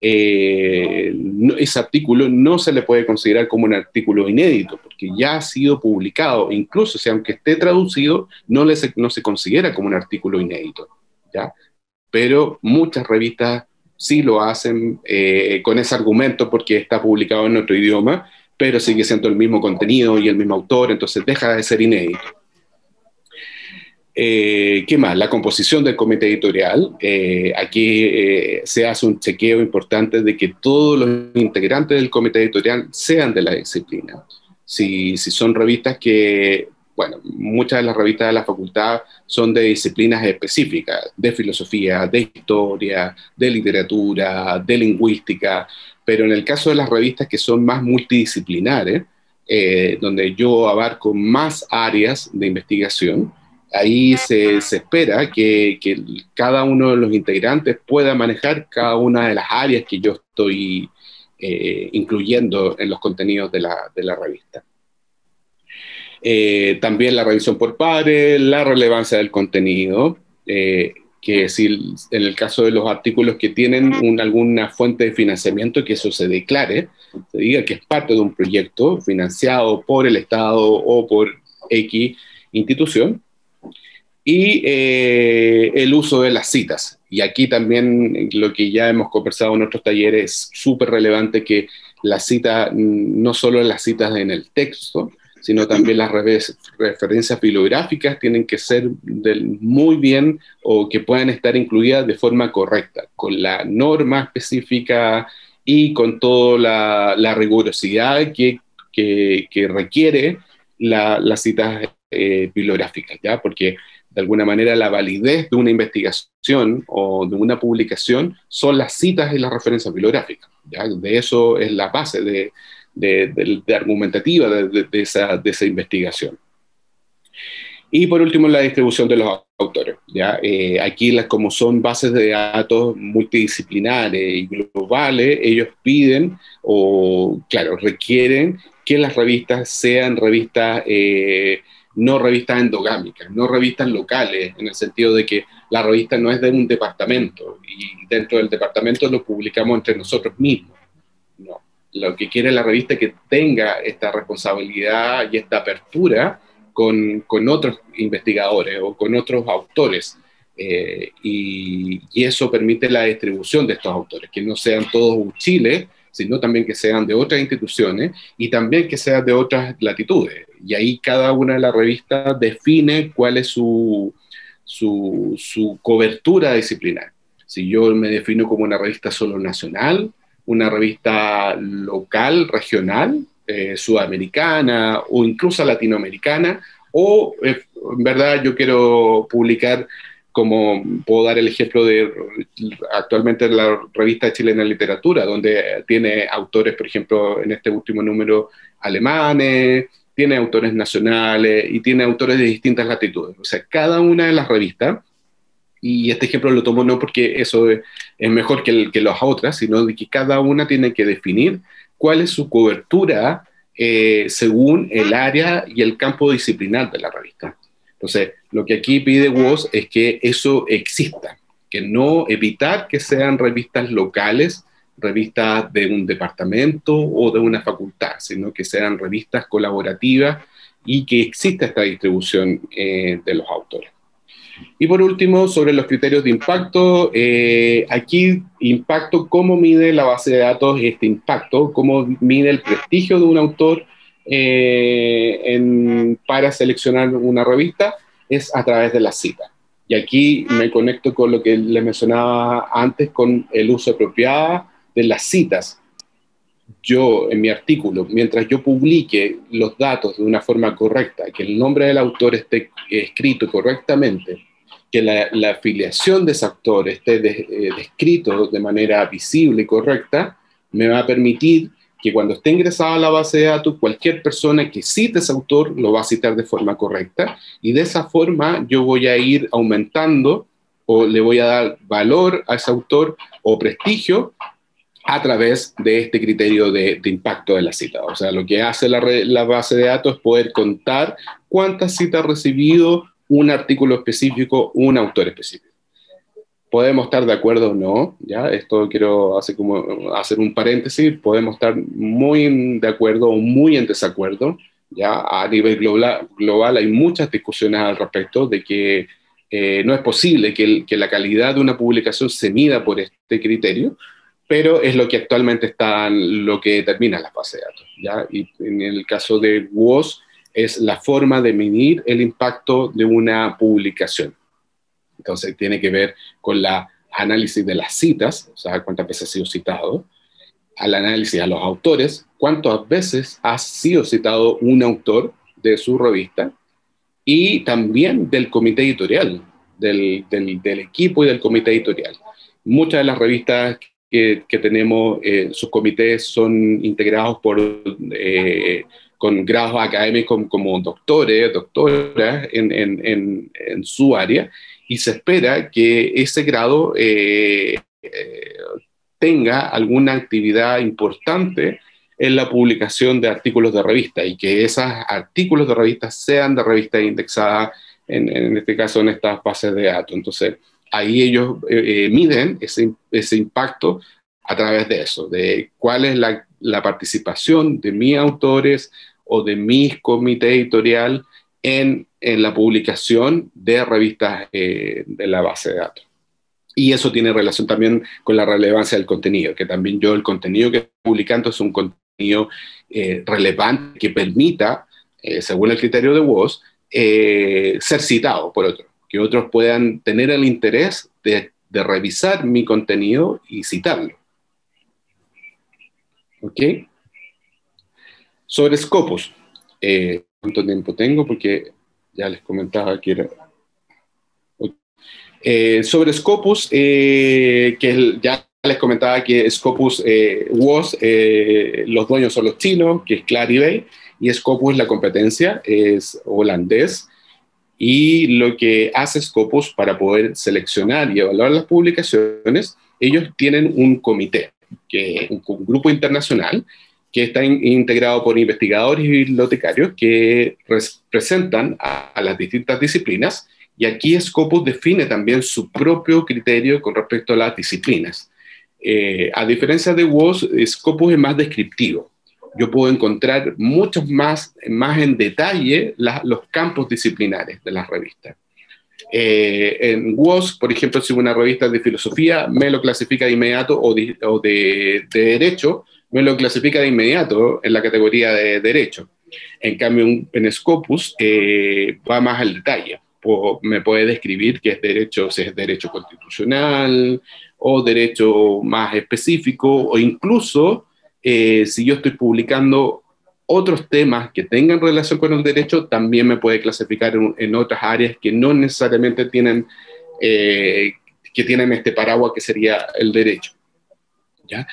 eh, ese artículo no se le puede considerar como un artículo inédito, porque ya ha sido publicado, incluso si aunque esté traducido, no se considera como un artículo inédito. Pero muchas revistas sí lo hacen eh, con ese argumento porque está publicado en otro idioma, pero sigue siendo el mismo contenido y el mismo autor, entonces deja de ser inédito. Eh, ¿Qué más? La composición del comité editorial. Eh, aquí se hace un chequeo importante de que todos los integrantes del comité editorial sean de la disciplina. Si son revistas que, bueno, muchas de las revistas de la facultad son de disciplinas específicas, de filosofía, de historia, de literatura, de lingüística, pero en el caso de las revistas que son más multidisciplinares, donde yo abarco más áreas de investigación, ahí se, espera que, cada uno de los integrantes pueda manejar cada una de las áreas que yo estoy eh, incluyendo en los contenidos de la, revista. Eh, también la revisión por pares, la relevancia del contenido, eh, que si en el caso de los artículos que tienen alguna fuente de financiamiento, que eso se declare, se diga que es parte de un proyecto financiado por el Estado o por X institución, y eh, el uso de las citas. Y aquí también lo que ya hemos conversado en otros talleres es súper relevante que la cita, no solo las citas en el texto, sino también las referencias bibliográficas tienen que ser muy bien o que puedan estar incluidas de forma correcta, con la norma específica y con toda la, rigurosidad que, que, requiere las citas eh, bibliográficas, ¿ya? Porque de alguna manera la validez de una investigación o de una publicación son las citas y las referencias bibliográficas. De eso es la base de, de, argumentativa de, esa, de, esa, investigación. Y por último, la distribución de los autores. ¿ya? Eh, aquí, las, como son bases de datos multidisciplinares y globales, ellos piden o, claro, requieren que las revistas sean revistas eh, no revistas endogámicas, no revistas locales, en el sentido de que la revista no es de un departamento y dentro del departamento lo publicamos entre nosotros mismos. No, lo que quiere la revista es que tenga esta responsabilidad y esta apertura con, con otros investigadores o con otros autores. Eh, y, eso permite la distribución de estos autores, que no sean todos un sino también que sean de otras instituciones y también que sean de otras latitudes. Y ahí cada una de las revistas define cuál es su, su, cobertura disciplinar. Si yo me defino como una revista solo nacional, una revista local, regional, eh, sudamericana o incluso latinoamericana, o eh, en verdad yo quiero publicar como puedo dar el ejemplo de actualmente la revista chilena literatura, donde tiene autores, por ejemplo, en este último número alemanes, tiene autores nacionales y tiene autores de distintas latitudes. O sea, cada una de las revistas, y este ejemplo lo tomo no porque eso es, mejor que, que las otras, sino de que cada una tiene que definir cuál es su cobertura eh, según el área y el campo disciplinar de la revista. Entonces, lo que aquí pide WOS es que eso exista, que no evitar que sean revistas locales, revistas de un departamento o de una facultad, sino que sean revistas colaborativas y que exista esta distribución eh, de los autores. Y por último, sobre los criterios de impacto, eh, aquí impacto, cómo mide la base de datos este impacto, cómo mide el prestigio de un autor eh, para seleccionar una revista es a través de la cita. Y aquí me conecto con lo que le mencionaba antes con el uso apropiado de las citas. Yo, en mi artículo, mientras yo publique los datos de una forma correcta, que el nombre del autor esté escrito correctamente, que la, afiliación de ese autor esté eh, descrito de manera visible y correcta, me va a permitir que cuando esté ingresado a la base de datos, cualquier persona que cite ese autor lo va a citar de forma correcta y de esa forma yo voy a ir aumentando o le voy a dar valor a ese autor o prestigio a través de este criterio de, impacto de la cita. O sea, lo que hace la, base de datos es poder contar cuántas citas ha recibido un artículo específico, un autor específico. Podemos estar de acuerdo o no, ¿ya? Esto quiero hacer, como, hacer un paréntesis, podemos estar muy de acuerdo o muy en desacuerdo, ¿ya? A nivel global, global hay muchas discusiones al respecto de que eh, no es posible que, que la calidad de una publicación se mida por este criterio, pero es lo que actualmente está, lo que determina la base de datos. ¿ya? Y en el caso de WOS es la forma de medir el impacto de una publicación. Entonces tiene que ver con la análisis de las citas, o sea, cuántas veces ha sido citado, al análisis a los autores, cuántas veces ha sido citado un autor de su revista, y también del comité editorial, del, del, del equipo y del comité editorial. Muchas de las revistas que, tenemos, eh, sus comités son integrados por, eh, con grados académicos como, doctores, doctoras en, en, en, su área, y se espera que ese grado eh, tenga alguna actividad importante en la publicación de artículos de revista y que esos artículos de revista sean de revista indexada, en, en este caso en estas bases de datos. Entonces, ahí ellos eh, eh, miden ese, impacto a través de eso, de cuál es la, participación de mis autores o de mi comité editorial en, la publicación de revistas eh, de la base de datos. Y eso tiene relación también con la relevancia del contenido, que también yo el contenido que estoy publicando es un contenido relevante que permita, según el criterio de WOS, ser citado por otro que otros puedan tener el interés de, revisar mi contenido y citarlo. ¿Ok? Sobre Scopus. Eh, ¿Cuánto tiempo tengo? Porque ya les comentaba que era... Eh, sobre Scopus, eh, que ya les comentaba que Scopus was, los dueños son los chinos, que es Clarivate, y Scopus la competencia, es holandés, y lo que hace Scopus para poder seleccionar y evaluar las publicaciones, ellos tienen un comité, que, un, grupo internacional que está integrado por investigadores y bibliotecarios que representan a, las distintas disciplinas y aquí Scopus define también su propio criterio con respecto a las disciplinas. Eh, a diferencia de WOS, Scopus es más descriptivo yo puedo encontrar muchos más, más en detalle los campos disciplinares de las revistas. Eh, en WOS, por ejemplo, si una revista de filosofía me lo clasifica de inmediato o de, derecho, me lo clasifica de inmediato en la categoría de derecho. En cambio, en Scopus eh, va más al detalle. me puede describir qué es derecho, si es derecho constitucional o derecho más específico o incluso eh, si yo estoy publicando otros temas que tengan relación con el derecho, también me puede clasificar en, otras áreas que no necesariamente tienen, eh, que tienen este paraguas que sería el derecho. ¿ya?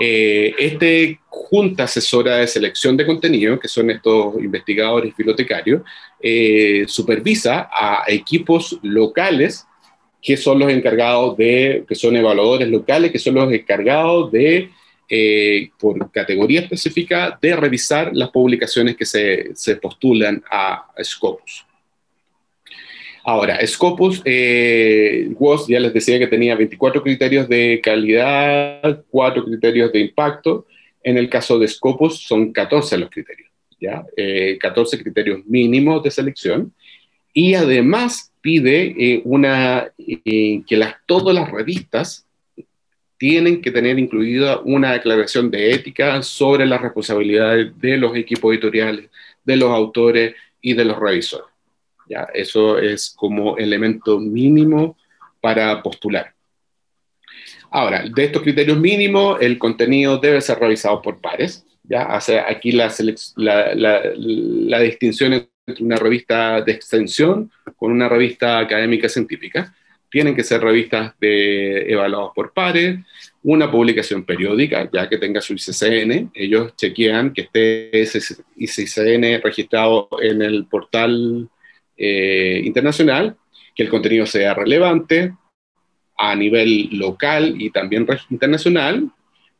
Eh, este Junta Asesora de Selección de Contenido, que son estos investigadores bibliotecarios, supervisa a equipos locales que son los encargados de, que son evaluadores locales, que son los encargados de eh, por categoría específica de revisar las publicaciones que se, postulan a, Scopus. Ahora, Scopus, eh, ya les decía que tenía 24 criterios de calidad, 4 criterios de impacto. En el caso de Scopus son 14 los criterios, ¿ya? 14 eh, criterios mínimos de selección. Y además pide eh, una, que las, todas las revistas tienen que tener incluida una declaración de ética sobre las responsabilidades de los equipos editoriales, de los autores y de los revisores. ¿ya? Eso es como elemento mínimo para postular. Ahora, de estos criterios mínimos, el contenido debe ser revisado por pares. ¿ya? aquí la, la, la, la distinción entre una revista de extensión con una revista académica científica tienen que ser revistas de, evaluadas por pares, una publicación periódica, ya que tenga su ICCN, ellos chequean que esté ese ICCN registrado en el portal eh, internacional, que el contenido sea relevante a nivel local y también internacional,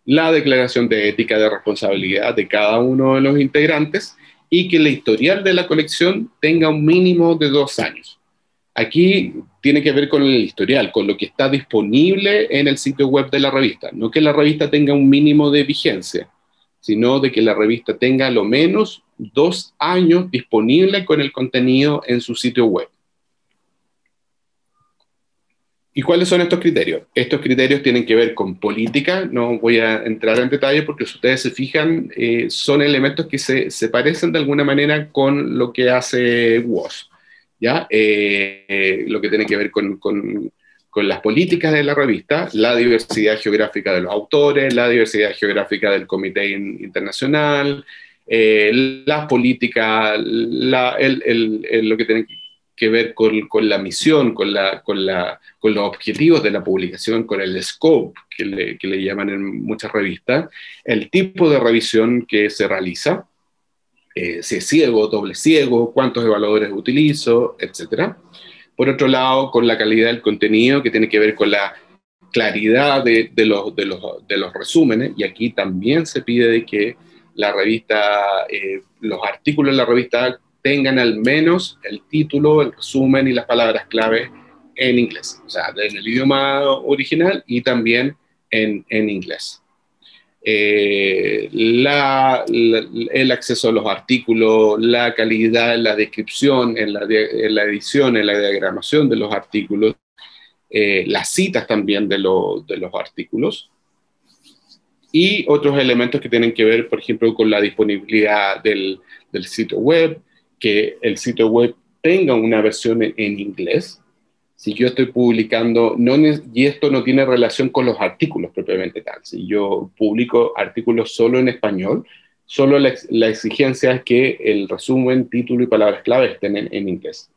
la declaración de ética de responsabilidad de cada uno de los integrantes y que el historial de la colección tenga un mínimo de dos años. Aquí tiene que ver con el historial, con lo que está disponible en el sitio web de la revista. No que la revista tenga un mínimo de vigencia, sino de que la revista tenga lo menos dos años disponible con el contenido en su sitio web. ¿Y cuáles son estos criterios? Estos criterios tienen que ver con política, no voy a entrar en detalle porque si ustedes se fijan, eh, son elementos que se, se, parecen de alguna manera con lo que hace WOS, Eh, lo que tiene que ver con, las políticas de la revista, la diversidad geográfica de los autores, la diversidad geográfica del comité internacional, eh, la, el, lo que tiene que ver con, la misión, con, los objetivos de la publicación, con el scope que le, que le, llaman en muchas revistas, el tipo de revisión que se realiza, eh, si es ciego, doble ciego, cuántos evaluadores utilizo, etc. Por otro lado, con la calidad del contenido, que tiene que ver con la claridad de, los, resúmenes, y aquí también se pide de que la revista, eh, los artículos de la revista tengan al menos el título, el resumen y las palabras clave en inglés, o sea, en el idioma original y también en inglés. Eh, el acceso a los artículos, la calidad, la descripción, en la, edición, en la diagramación de los artículos, eh, las citas también de, de los artículos y otros elementos que tienen que ver, por ejemplo, con la disponibilidad del, del sitio web, que el sitio web tenga una versión en, inglés. Si yo estoy publicando, y esto no tiene relación con los artículos propiamente tal, si yo publico artículos solo en español, solo la, exigencia es que el resumen, título y palabras clave estén en, inglés.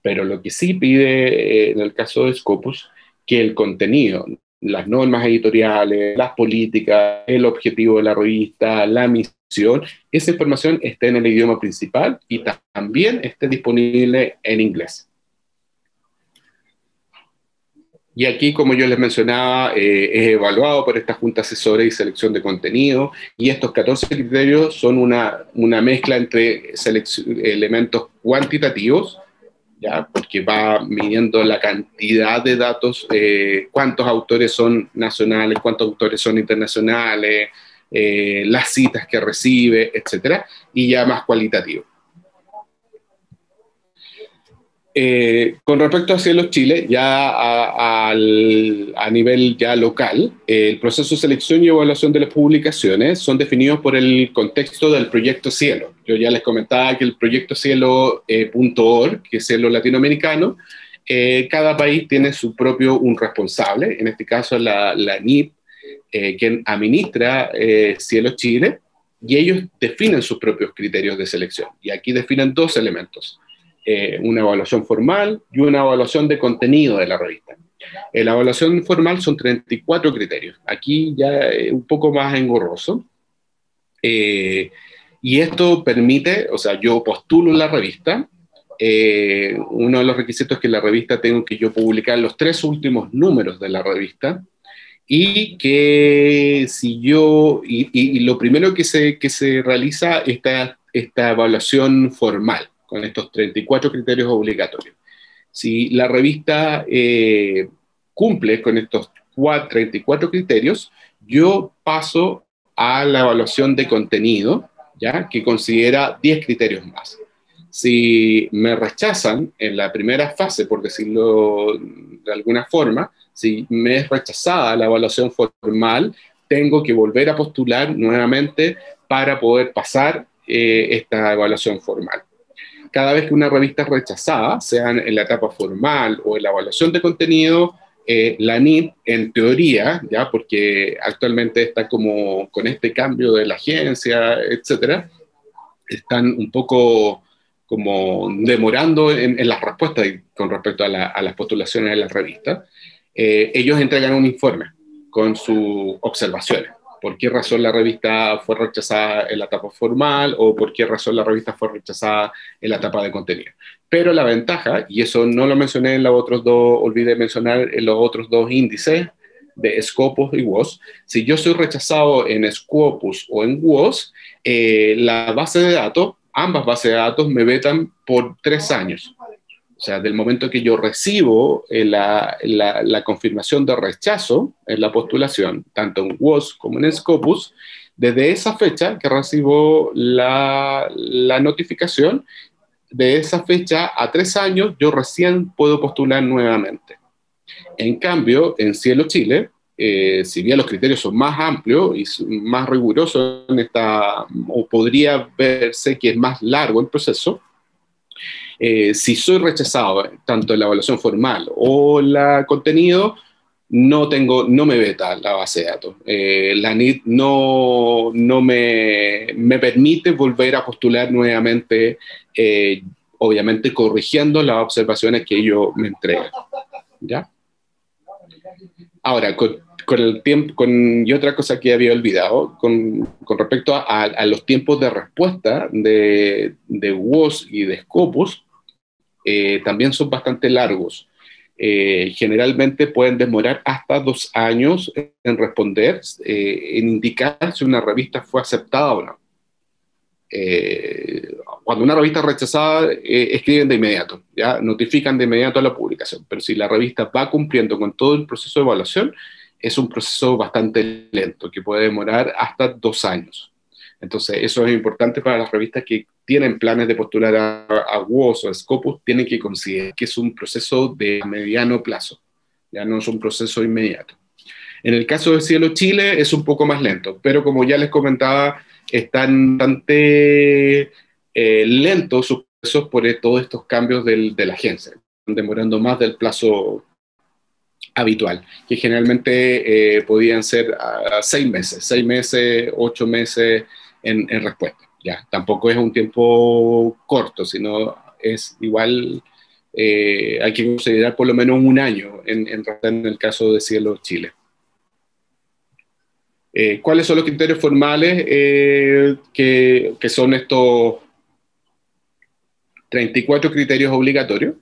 Pero lo que sí pide eh, en el caso de Scopus, que el contenido, las normas editoriales, las políticas, el objetivo de la revista, la misión, esa información esté en el idioma principal y también esté disponible en inglés. Y aquí, como yo les mencionaba, eh, es evaluado por esta Junta Asesora y Selección de Contenido, y estos 14 criterios son una, una mezcla entre elementos cuantitativos, ¿ya? porque va midiendo la cantidad de datos, eh, cuántos autores son nacionales, cuántos autores son internacionales, eh, las citas que recibe, etcétera, y ya más cualitativo. Eh, con respecto a Cielos Chile, ya a, nivel ya local, el proceso de selección y evaluación de las publicaciones son definidos por el contexto del proyecto Cielo. Yo ya les comentaba que el proyecto cielo.org, eh, que es Cielo Latinoamericano, cada país tiene su propio responsable, en este caso la, la NIP, eh, quien administra eh, Cielo Chile, y ellos definen sus propios criterios de selección. Y aquí definen dos elementos, eh, una evaluación formal y una evaluación de contenido de la revista. En la evaluación formal son 34 criterios, aquí ya un poco más engorroso. y esto permite, o sea, yo postulo la revista, uno de los requisitos es que la revista tengo que yo publicar los tres últimos números de la revista y que si yo, y, lo primero que se, que se realiza esta, esta evaluación formal, con estos 34 criterios obligatorios. Si la revista eh, cumple con estos 34 criterios, yo paso a la evaluación de contenido, ¿ya? que considera 10 criterios más. Si me rechazan en la primera fase, por decirlo de alguna forma, si me es rechazada la evaluación formal, tengo que volver a postular nuevamente para poder pasar eh, esta evaluación formal. Cada vez que una revista es rechazada, sea en la etapa formal o en la evaluación de contenido, eh, la NIT, en teoría, ya porque actualmente está como con este cambio de la agencia, etcétera, están un poco como demorando en, las respuestas con respecto a, a las postulaciones de la revista. Eh, ellos entregan un informe con sus observaciones. ¿Por qué razón la revista fue rechazada en la etapa formal o por qué razón la revista fue rechazada en la etapa de contenido? Pero la ventaja, y eso no lo mencioné en los otros dos, olvidé mencionar en los otros dos índices, de Scopus y WOS. Si yo soy rechazado en Scopus o en WOS, eh, la base de datos, ambas bases de datos me vetan por tres años. O sea, del momento que yo recibo eh, la, la, confirmación de rechazo en la postulación, tanto en WOS como en Scopus, desde esa fecha que recibo la, la notificación, de esa fecha a tres años yo recién puedo postular nuevamente. En cambio, en Cielo Chile, eh, si bien los criterios son más amplios y más rigurosos en esta, o podría verse que es más largo el proceso, eh, si soy rechazado tanto en la evaluación formal o la contenido, no, tengo, no me veta la base de datos. Eh, la NIT no, no me, me, permite volver a postular nuevamente, obviamente corrigiendo las observaciones que ellos me entregan. ¿Ya? Ahora, con, el tiempo, con, y otra cosa que había olvidado, con, respecto a, los tiempos de respuesta de, de WOS y de Scopus, eh, también son bastante largos. Eh, generalmente pueden demorar hasta dos años en responder, eh, en indicar si una revista fue aceptada o no. cuando una revista es rechazada, escriben de inmediato, ya notifican de inmediato a la publicación, pero si la revista va cumpliendo con todo el proceso de evaluación, es un proceso bastante lento, que puede demorar hasta dos años. Entonces, eso es importante para las revistas que tienen planes de postular a, a WOS o a Scopus, tienen que considerar que es un proceso de mediano plazo, ya no es un proceso inmediato. En el caso de Cielo Chile es un poco más lento, pero como ya les comentaba, están bastante eh, lentos sus procesos por todos estos cambios del, de la agencia, demorando más del plazo habitual, que generalmente eh, podían ser a, seis meses, seis meses, ocho meses en, respuesta. Ya, tampoco es un tiempo corto, sino es igual, eh, hay que considerar por lo menos un año en, en, el caso de Cielo Chile. Eh, ¿Cuáles son los criterios formales que, que son estos 34 criterios obligatorios?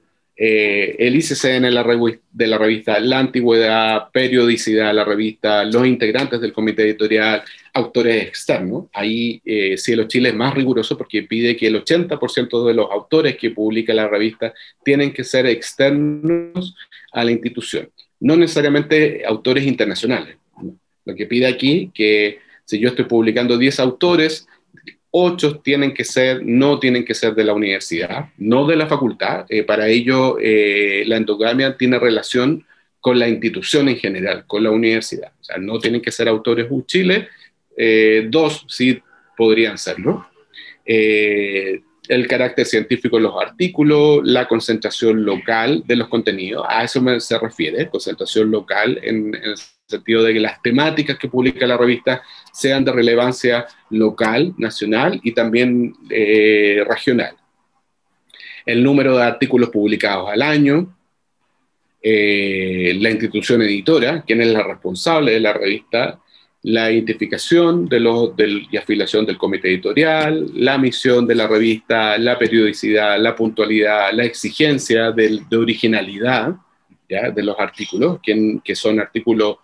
Eh, el ICCN de la, de la revista, la antigüedad, periodicidad de la revista, los integrantes del comité editorial, autores externos. Ahí eh, Cielo Chile es más riguroso porque pide que el 80% de los autores que publica la revista tienen que ser externos a la institución, no necesariamente autores internacionales. Lo que pide aquí que si yo estoy publicando 10 autores, ocho tienen que ser, no tienen que ser de la universidad, no de la facultad. Eh, para ello, eh, la endogamia tiene relación con la institución en general, con la universidad. O sea, no tienen que ser autores de Chile, eh, dos sí podrían serlo. El carácter científico de los artículos, la concentración local de los contenidos, a eso me, se refiere, concentración local en, en sentido de que las temáticas que publica la revista sean de relevancia local, nacional y también eh, regional. El número de artículos publicados al año, eh, la institución editora, quien es la responsable de la revista, la identificación de los, y afiliación del comité editorial, la misión de la revista, la periodicidad, la puntualidad, la exigencia de, originalidad de los artículos, que, que son artículos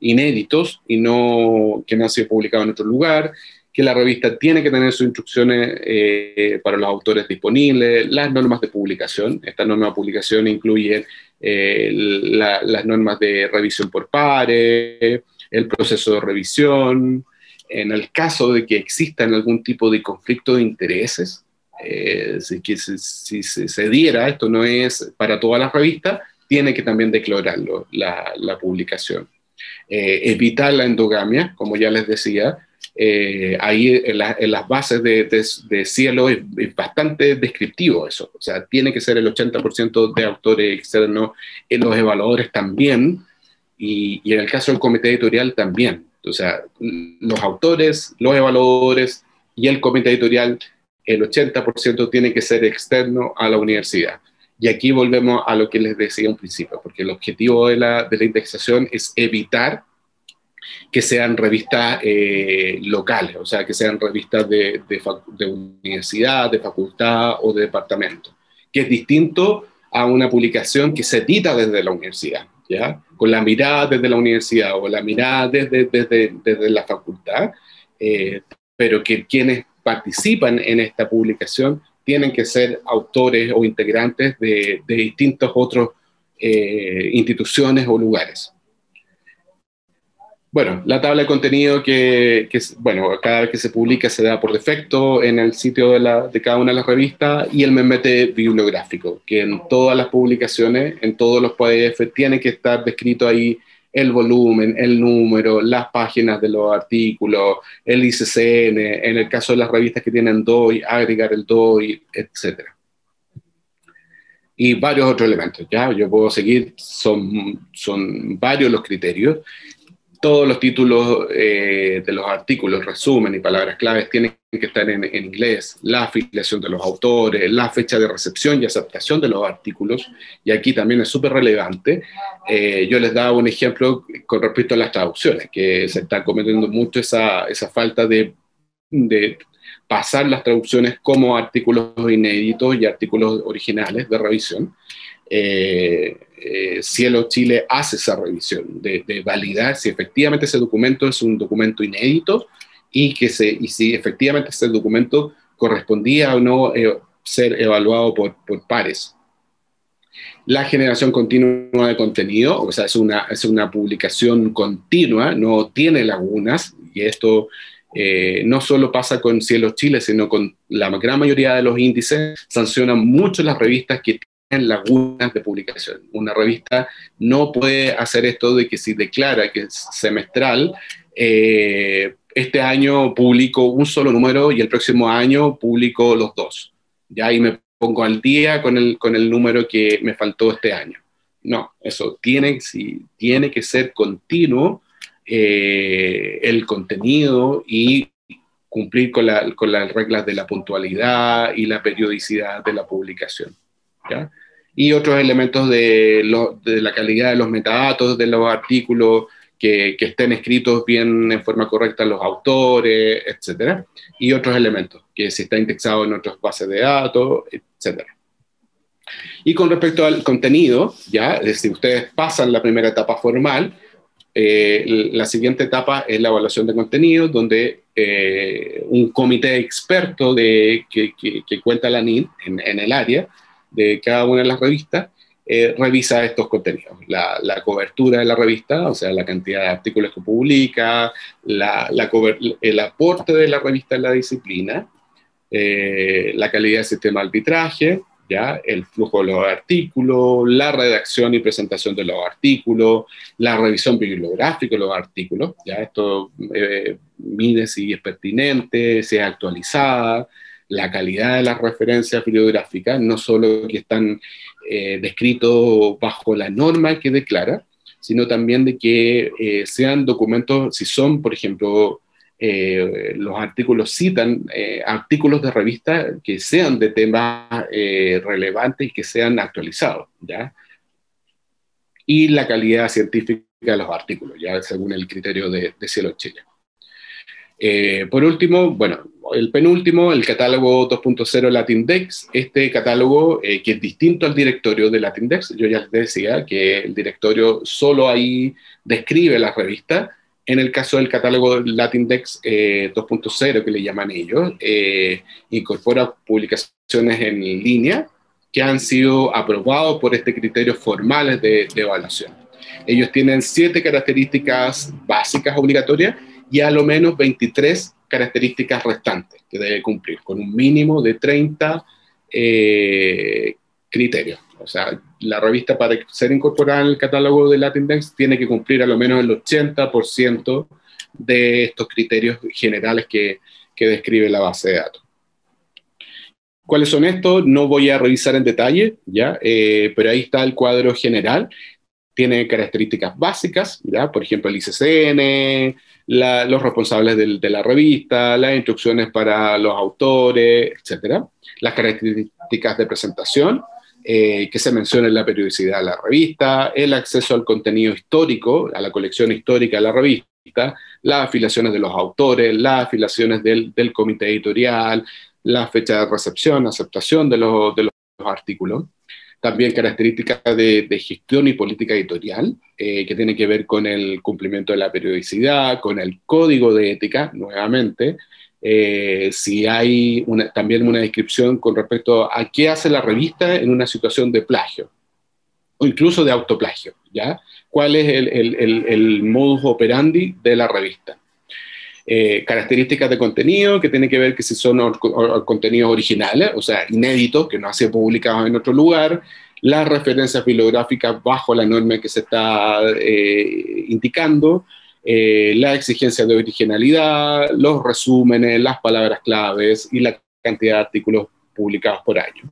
inéditos y no, que no han sido publicados en otro lugar, que la revista tiene que tener sus instrucciones eh, para los autores disponibles, las normas de publicación. Esta norma de publicación incluye eh, las normas de revisión por pares, el proceso de revisión. En el caso de que existan algún tipo de conflicto de intereses, eh, si, se diera, esto no es para todas las revistas, tiene que también declararlo la, publicación. Eh, evitar la endogamia, como ya les decía. Eh, ahí en, las bases de, cielo es, bastante descriptivo eso. O sea, tiene que ser el 80% de autores externos, en los evaluadores también, y, en el caso del comité editorial también. O sea, los autores, los evaluadores y el comité editorial, el 80% tiene que ser externo a la universidad. Y aquí volvemos a lo que les decía un principio, porque el objetivo de la, de la indexación es evitar que sean revistas eh, locales, o sea, que sean revistas de, de, universidad, de facultad o de departamento, que es distinto a una publicación que se edita desde la universidad. ¿ya? Con la mirada desde la universidad o la mirada desde, desde, desde la facultad, eh, pero que quienes participan en esta publicación tienen que ser autores o integrantes de, de distintos otros eh, instituciones o lugares. Bueno, la tabla de contenido que, bueno, cada vez que se publica se da por defecto en el sitio de, cada una de las revistas y el memete bibliográfico, que en todas las publicaciones, en todos los PDF, tiene que estar descrito ahí el volumen, el número, las páginas de los artículos, el ICCN, en el caso de las revistas que tienen DOI, agregar el DOI, etc. Y varios otros elementos, ¿ya? Yo puedo seguir, son, son varios los criterios todos los títulos eh, de los artículos, resumen y palabras claves tienen que estar en, inglés, la afiliación de los autores, la fecha de recepción y aceptación de los artículos, y aquí también es súper relevante. Eh, yo les daba un ejemplo con respecto a las traducciones, que se está cometiendo mucho esa, esa falta de, de pasar las traducciones como artículos inéditos y artículos originales de revisión. Eh, eh, Cielo Chile hace esa revisión de, validar si efectivamente ese documento es un documento inédito y, que se, y si efectivamente ese documento correspondía o no eh, ser evaluado por, pares. La generación continua de contenido, o sea, es una, es una publicación continua, no tiene lagunas, y esto no solo pasa con Cielo Chile, sino con la gran mayoría de los índices, sancionan mucho las revistas que lagunas de publicación. Una revista no puede hacer esto de que si declara que es semestral, eh, este año publico un solo número y el próximo año publico los dos. Ya ahí me pongo al día con el, con el número que me faltó este año. No, eso tiene, si, tiene que ser continuo eh, el contenido y cumplir con, la, con, las reglas de la puntualidad y la periodicidad de la publicación. ¿ya? Y otros elementos de, la calidad de los metadatos de los artículos, que, estén escritos bien en forma correcta los autores, etcétera, y otros elementos, que si está indexado en otras bases de datos, etcétera. Y con respecto al contenido, ya, si ustedes pasan la primera etapa formal, eh, la siguiente etapa es la evaluación de contenido, donde eh, un comité experto de, que, que, cuenta la NID en el área de cada una de las revistas, eh, revisa estos contenidos, la, la, cobertura de la revista, o sea, la cantidad de artículos que publica, la, la el aporte de la revista en la disciplina, eh, la calidad del sistema de arbitraje, ¿ya? el flujo de los artículos, la redacción y presentación de los artículos, la revisión bibliográfica de los artículos, ¿ya? esto eh, mide si es pertinente, si es actualizada, la calidad de las referencias bibliográficas, no solo que están eh, descritos bajo la norma que declara, sino también de que eh, sean documentos, si son, por ejemplo, eh, los artículos citan artículos de revista que sean de temas relevantes y que sean actualizados, ¿ya? Y la calidad científica de los artículos, ya según el criterio de, de Cielo Chile. por último, bueno, el penúltimo, el catálogo 2.0 Latindex, este catálogo eh, que es distinto al directorio de Latindex, yo ya les decía que el directorio solo ahí describe la revista, en el caso del catálogo Latindex 2.0 eh, que le llaman ellos, eh, incorpora publicaciones en línea que han sido aprobados por este criterio formal de, de evaluación. Ellos tienen siete características básicas obligatorias y a lo menos 23 características restantes que debe cumplir, con un mínimo de 30 eh, criterios. O sea, la revista para ser incorporada en el catálogo de Latindex tiene que cumplir a lo menos el 80% de estos criterios generales que, que describe la base de datos. ¿Cuáles son estos? No voy a revisar en detalle, ¿ya? Eh, pero ahí está el cuadro general. Tiene características básicas. Por ejemplo, el ICCN, los responsables de la revista, las instrucciones para los autores, etcétera, las características de presentación, eh, que se menciona en la periodicidad de la revista, el acceso al contenido histórico, a la colección histórica de la revista, las afiliaciones de los autores, las afiliaciones del, comité editorial, la fecha de recepción, aceptación de los artículos. También características de, gestión y política editorial, eh, que tiene que ver con el cumplimiento de la periodicidad, con el código de ética, nuevamente, eh, si hay también una descripción con respecto a qué hace la revista en una situación de plagio, o incluso de autoplagio, ¿ya? ¿Cuál es el, el modus operandi de la revista? Eh, características de contenido, que tiene que ver que si son contenidos originales, o sea, inéditos, que no ha sido publicados en otro lugar, las referencias bibliográficas bajo la norma que se está eh, indicando, eh, la exigencia de originalidad, los resúmenes, las palabras claves y la cantidad de artículos publicados por año.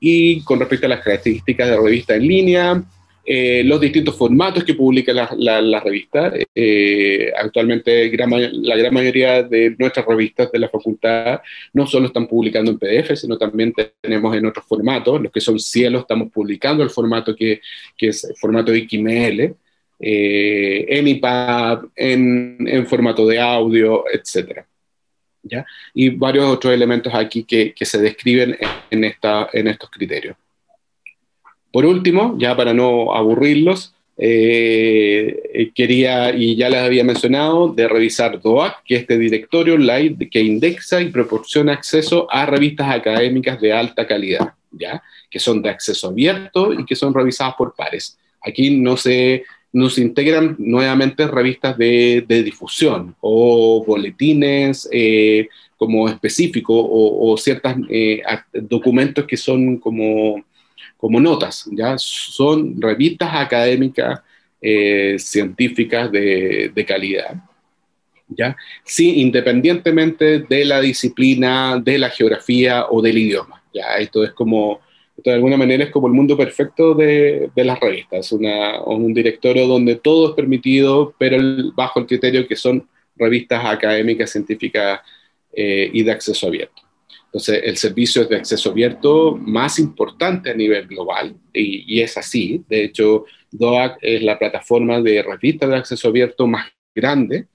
Y con respecto a las características de revista en línea, eh, los distintos formatos que publica la, revista. Eh, actualmente la gran mayoría de nuestras revistas de la facultad no solo están publicando en PDF, sino también tenemos en otros formatos, los que son cielos, estamos publicando el formato que, que es el formato XML, eh, en IPAB, en, en, formato de audio, etc. ¿Ya? Y varios otros elementos aquí que, que se describen en, esta, en estos criterios. Por último, ya para no aburrirlos, eh, quería, y ya les había mencionado, de revisar DOAC, que es este directorio online que indexa y proporciona acceso a revistas académicas de alta calidad, ¿ya? que son de acceso abierto y que son revisadas por pares. Aquí no se, nos integran nuevamente revistas de, difusión o boletines eh, como específicos o, ciertos eh, documentos que son como como notas, ¿ya? Son revistas académicas eh, científicas de, calidad, ¿ya? Sí, independientemente de la disciplina, de la geografía o del idioma, ¿ya? Esto es como, de alguna manera es como el mundo perfecto de, las revistas, una, un directorio donde todo es permitido, pero bajo el criterio que son revistas académicas, científicas eh, y de acceso abierto. Entonces, el servicio de acceso abierto más importante a nivel global y, es así. De hecho, DOAC es la plataforma de revistas de acceso abierto más grande,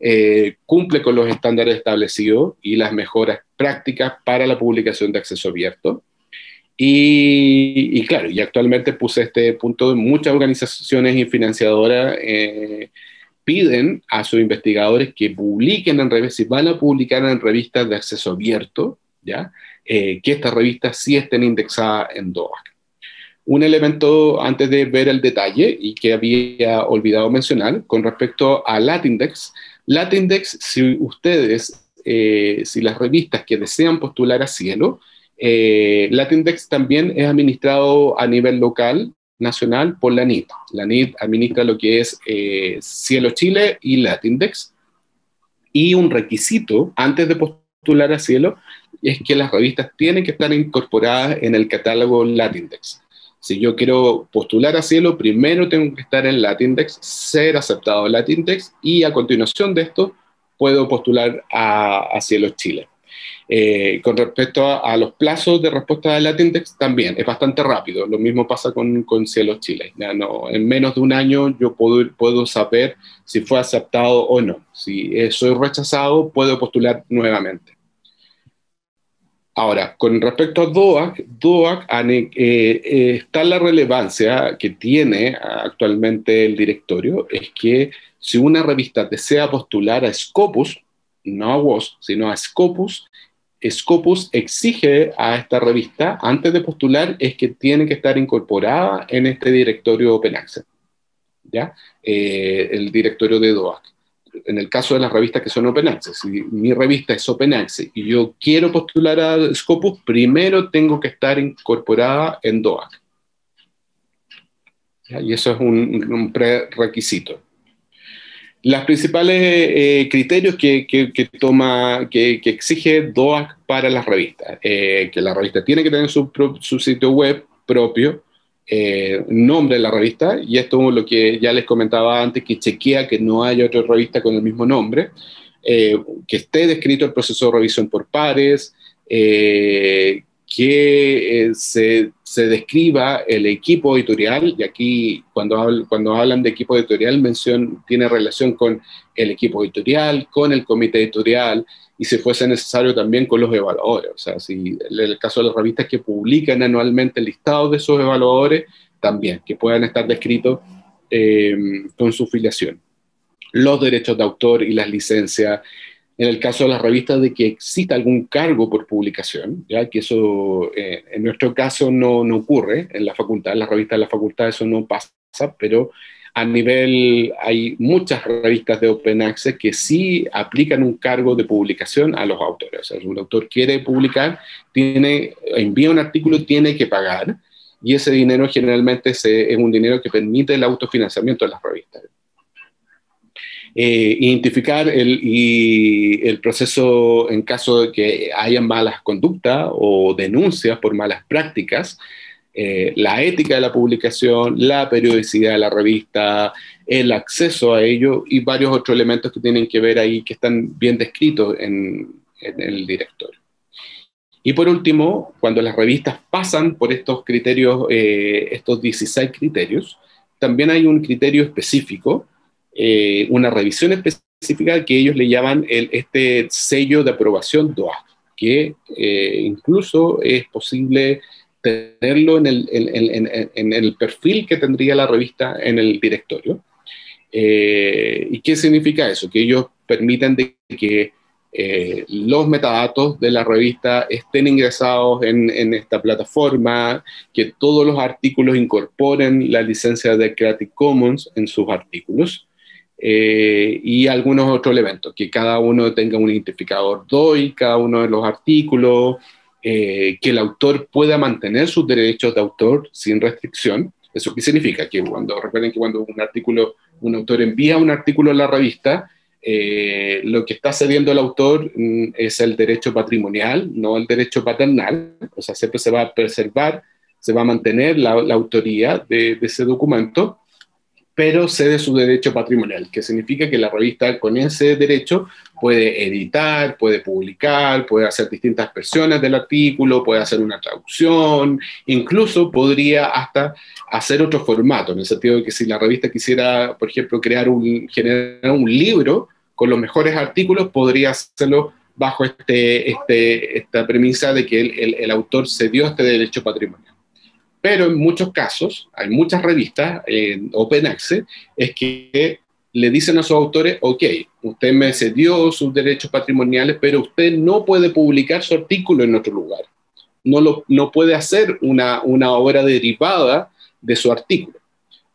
eh, cumple con los estándares establecidos y las mejoras prácticas para la publicación de acceso abierto. Y, claro, y actualmente puse este punto, muchas organizaciones y financiadoras eh, piden a sus investigadores que publiquen en revistas, si van a publicar en revistas de acceso abierto, ¿ya? Eh, que estas revistas sí estén indexadas en DOAC. Un elemento antes de ver el detalle y que había olvidado mencionar con respecto a Latindex. Latindex, si ustedes, eh, si las revistas que desean postular a Cielo, eh, Latindex también es administrado a nivel local nacional por la NIT. La NIT administra lo que es eh, Cielo Chile y Latindex. Y un requisito antes de postular a Cielo es que las revistas tienen que estar incorporadas en el catálogo Latindex. Si yo quiero postular a Cielo, primero tengo que estar en Latindex, ser aceptado en Latindex y a continuación de esto puedo postular a, a Cielo Chile. Eh, con respecto a, los plazos de respuesta de Latindex, también es bastante rápido. Lo mismo pasa con, con Cielos Chile. en menos de un año yo puedo, puedo saber si fue aceptado o no. Si soy rechazado, puedo postular nuevamente. Ahora, con respecto a DOAC, DOAC eh, eh, está la relevancia que tiene actualmente el directorio, es que si una revista desea postular a Scopus, no a WOS, sino a Scopus, Scopus exige a esta revista, antes de postular, es que tiene que estar incorporada en este directorio Open Access, ¿ya? Eh, el directorio de DOAC. En el caso de las revistas que son Open Access, si mi revista es Open Access y yo quiero postular a Scopus, primero tengo que estar incorporada en DOAC. Y eso es un, un prerequisito. Las principales eh, criterios que, toma, que, exige DOAC para las revistas, eh, que la revista tiene que tener su, sitio web propio, eh, nombre de la revista, y esto es lo que ya les comentaba antes, que chequea que no haya otra revista con el mismo nombre, que esté descrito el proceso de revisión por pares, que que se, se, describa el equipo editorial, y aquí cuando, cuando hablan de equipo editorial mención, tiene relación con el equipo editorial, con el comité editorial, y si fuese necesario también con los evaluadores. O sea, si en el caso de las revistas que publican anualmente el listado de esos evaluadores, también, que puedan estar descritos eh, con su filiación. Los derechos de autor y las licencias, en el caso de las revistas de que exista algún cargo por publicación, ya que eso eh, en nuestro caso no, no, ocurre en la facultad, en las revistas de la facultad eso no pasa, pero a nivel, hay muchas revistas de Open Access que sí aplican un cargo de publicación a los autores. O sea, si un autor quiere publicar, tiene, envía un artículo, tiene que pagar, y ese dinero generalmente es un dinero que permite el autofinanciamiento de las revistas. Eh, identificar el, el proceso en caso de que haya malas conductas o denuncias por malas prácticas, eh, la ética de la publicación, la periodicidad de la revista, el acceso a ello y varios otros elementos que tienen que ver ahí que están bien descritos en, el directorio. Y por último, cuando las revistas pasan por estos criterios, eh, estos 16 criterios, también hay un criterio específico, eh, una revisión específica que ellos le llaman este sello de aprobación DOA, que incluso es posible tenerlo en el, en, perfil que tendría la revista en el directorio. Eh, ¿Y qué significa eso? Que ellos permiten de que eh, los metadatos de la revista estén ingresados en, esta plataforma, que todos los artículos incorporen la licencia de Creative Commons en sus artículos. Eh, y algunos otros elementos, que cada uno tenga un identificador DOI, cada uno de los artículos, eh, que el autor pueda mantener sus derechos de autor sin restricción. ¿Eso qué significa? Que cuando, recuerden que cuando un artículo, un autor envía un artículo a la revista, eh, lo que está cediendo el autor mm, es el derecho patrimonial, no el derecho paternal. O sea, siempre se va a preservar, se va a mantener la, autoría de, de ese documento pero cede su derecho patrimonial, que significa que la revista con ese derecho puede editar, puede publicar, puede hacer distintas versiones del artículo, puede hacer una traducción, incluso podría hasta hacer otro formato, en el sentido de que si la revista quisiera, por ejemplo, crear un, generar un libro con los mejores artículos, podría hacerlo bajo este, este, esta premisa de que el, el autor cedió este derecho patrimonial. Pero en muchos casos, hay muchas revistas en Open Access, es que le dicen a sus autores, ok, usted me cedió sus derechos patrimoniales, pero usted no puede publicar su artículo en otro lugar. No, lo, no puede hacer una, una obra derivada de su artículo.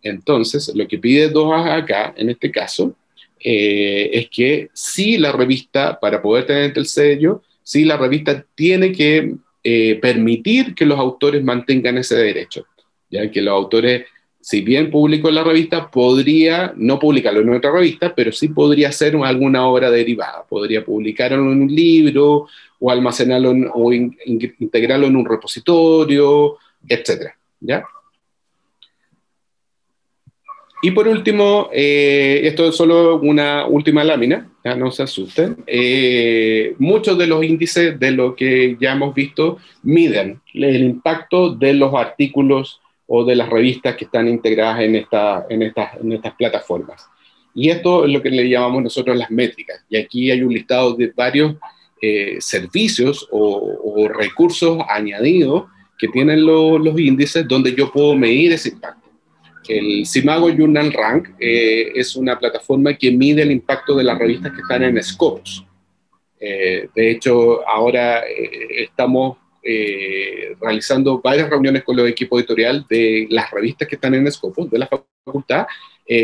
Entonces, lo que pide DOA acá, en este caso, eh, es que si la revista, para poder tener el sello, si la revista tiene que eh, permitir que los autores mantengan ese derecho, ya que los autores, si bien publicó en la revista, podría no publicarlo en otra revista, pero sí podría hacer alguna obra derivada, podría publicarlo en un libro o almacenarlo o integrarlo en un repositorio, etcétera, ¿ya? Y por último, eh, esto es solo una última lámina, ya no se asusten. Eh, muchos de los índices de lo que ya hemos visto miden el impacto de los artículos o de las revistas que están integradas en, esta, en, estas, en plataformas. Y esto es lo que le llamamos nosotros las métricas. Y aquí hay un listado de varios eh, servicios o, recursos añadidos que tienen los índices donde yo puedo medir ese impacto. El Simago Journal Rank eh, es una plataforma que mide el impacto de las revistas que están en Scopus. Eh, de hecho, ahora eh, estamos realizando varias reuniones con los equipos editorial de las revistas que están en Scopus, de la facultad,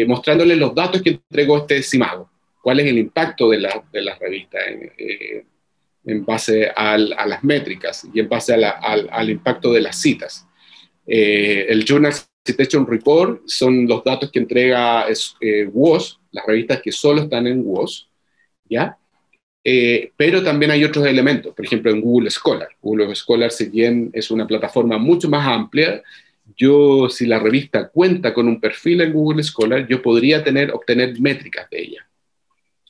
mostrándoles los datos que entregó este Simago, cuál es el impacto de, de las revistas en, base a las métricas y en base al, al, impacto de las citas. el Journal Citation Report son los datos que entrega eh, WOS, las revistas que solo están en WOS, ¿ya? Eh, pero también hay otros elementos, por ejemplo en Google Scholar. Google Scholar, si bien es una plataforma mucho más amplia, yo, si la revista cuenta con un perfil en Google Scholar, yo podría tener, obtener métricas de ella.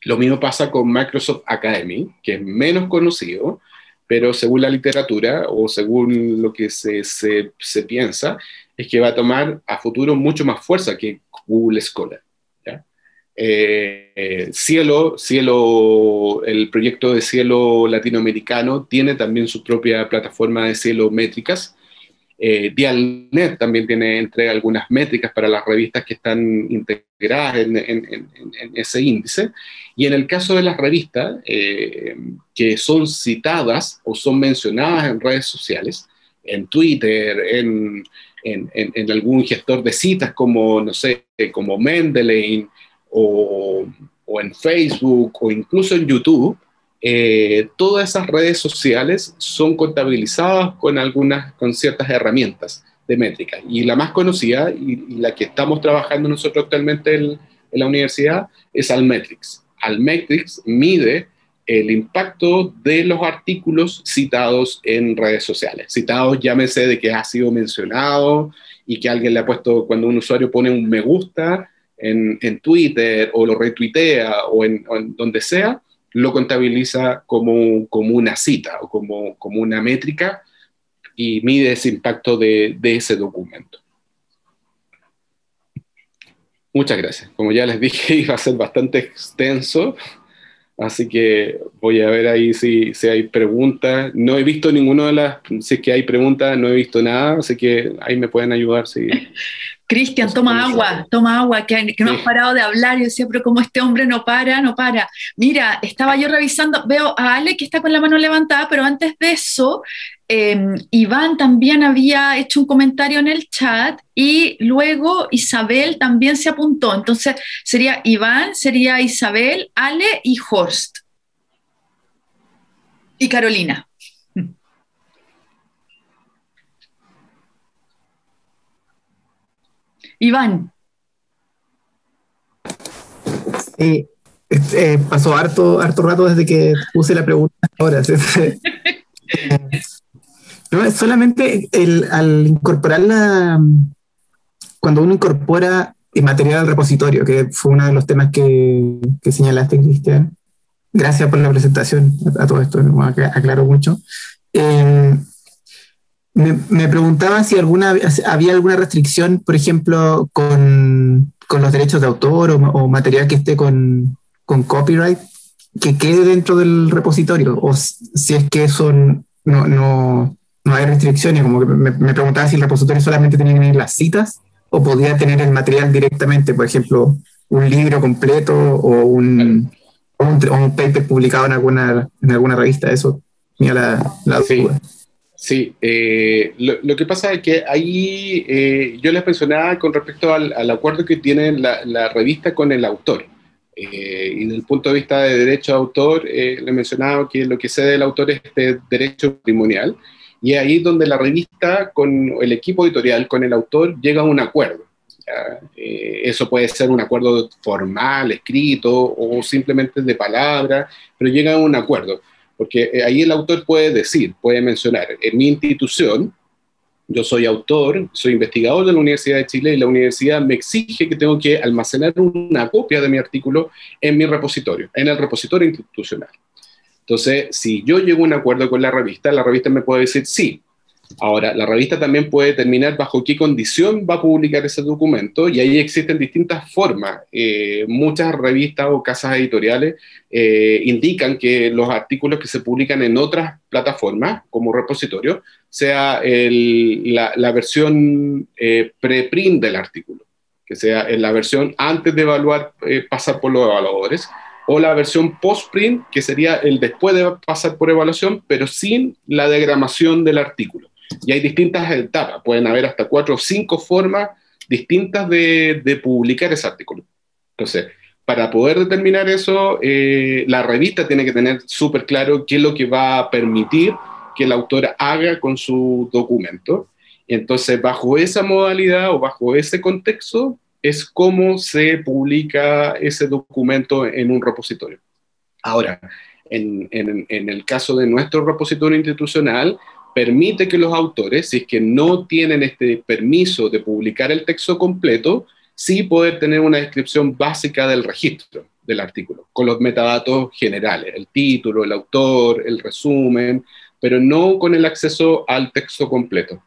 Lo mismo pasa con Microsoft Academy, que es menos conocido, pero según la literatura o según lo que se, se, se piensa, es que va a tomar a futuro mucho más fuerza que Google Scholar. Eh, Cielo, Cielo, el proyecto de Cielo latinoamericano tiene también su propia plataforma de Cielo métricas. Eh, Dialnet también tiene, entrega algunas métricas para las revistas que están integradas en, ese índice. Y en el caso de las revistas eh, que son citadas o son mencionadas en redes sociales, en Twitter, en, algún gestor de citas como, no sé, como Mendeley, o, en Facebook o incluso en YouTube, eh, todas esas redes sociales son contabilizadas con algunas, con ciertas herramientas de métrica. Y la más conocida y, la que estamos trabajando nosotros actualmente en, la universidad es Almetrics. Almetrics mide el impacto de los artículos citados en redes sociales. Citados, llámese de que ha sido mencionado y que alguien le ha puesto, cuando un usuario pone un me gusta, en, Twitter o lo retuitea o en, donde sea, lo contabiliza como, como una cita o como, como una métrica y mide ese impacto de, de ese documento. Muchas gracias. Como ya les dije, iba a ser bastante extenso, así que voy a ver ahí si, si, hay preguntas. No he visto ninguna de las, si es que hay preguntas, no he visto nada, así que ahí me pueden ayudar si, Cristian, toma agua, toma agua, que, no has parado de hablar. Yo decía, pero como este hombre no para, no para. Mira, estaba yo revisando, veo a Ale que está con la mano levantada, pero antes de eso, em, Iván también había hecho un comentario en el chat y luego Isabel también se apuntó. Entonces sería Iván, sería Isabel, Ale y Horst. Y Carolina. Iván. Sí, eh, pasó harto, harto rato desde que puse la pregunta ahora. no, solamente el, al incorporarla, cuando uno incorpora el material al repositorio, que fue uno de los temas que, que señalaste, Cristian. Gracias por la presentación a, todo esto, aclaro mucho. Eh, me, preguntaba si alguna, había alguna restricción, por ejemplo, con, con los derechos de autor o, material que esté con, con, copyright, que quede dentro del repositorio, o si es que eso no, no, no hay restricciones, como que me, preguntaba si el repositorio solamente tenía que tener las citas o podía tener el material directamente, por ejemplo, un libro completo o un, o un, paper publicado en alguna, en alguna revista, eso, mira la, la duda. Sí, eh, lo, que pasa es que ahí eh, yo les mencionaba con respecto al, acuerdo que tiene la, revista con el autor. Eh, y desde el punto de vista de derecho de autor, le mencionaba que lo que cede el autor es este derecho patrimonial. Y ahí donde la revista con el equipo editorial, con el autor, llega a un acuerdo. eso puede ser un acuerdo formal, escrito o simplemente de palabra, pero llega a un acuerdo. Porque eh, ahí el autor puede decir, puede mencionar, en mi institución, yo soy autor, soy investigador de la Universidad de Chile y la universidad me exige que tengo que almacenar una copia de mi artículo en mi repositorio, en el repositorio institucional. Entonces, si yo llego a un acuerdo con la revista, la revista me puede decir, sí, Ahora, la revista también puede determinar bajo qué condición va a publicar ese documento y ahí existen distintas formas. Eh, muchas revistas o casas editoriales eh, indican que los artículos que se publican en otras plataformas como repositorio sea la, versión eh, preprint del artículo, que sea la versión antes de evaluar, pasar por los evaluadores, o la versión postprint, que sería el después de pasar por evaluación, pero sin la degramación del artículo. Y hay distintas etapas, pueden haber hasta cuatro o cinco formas distintas de, publicar ese artículo. Entonces, para poder determinar eso, eh, la revista tiene que tener súper claro qué es lo que va a permitir que el autor haga con su documento. entonces, bajo esa modalidad o bajo ese contexto, es cómo se publica ese documento en un repositorio. Ahora, en, en el caso de nuestro repositorio institucional, permite que los autores, si es que no tienen este permiso de publicar el texto completo, sí poder tener una descripción básica del registro del artículo, con los metadatos generales, el título, el autor, el resumen, pero no con el acceso al texto completo.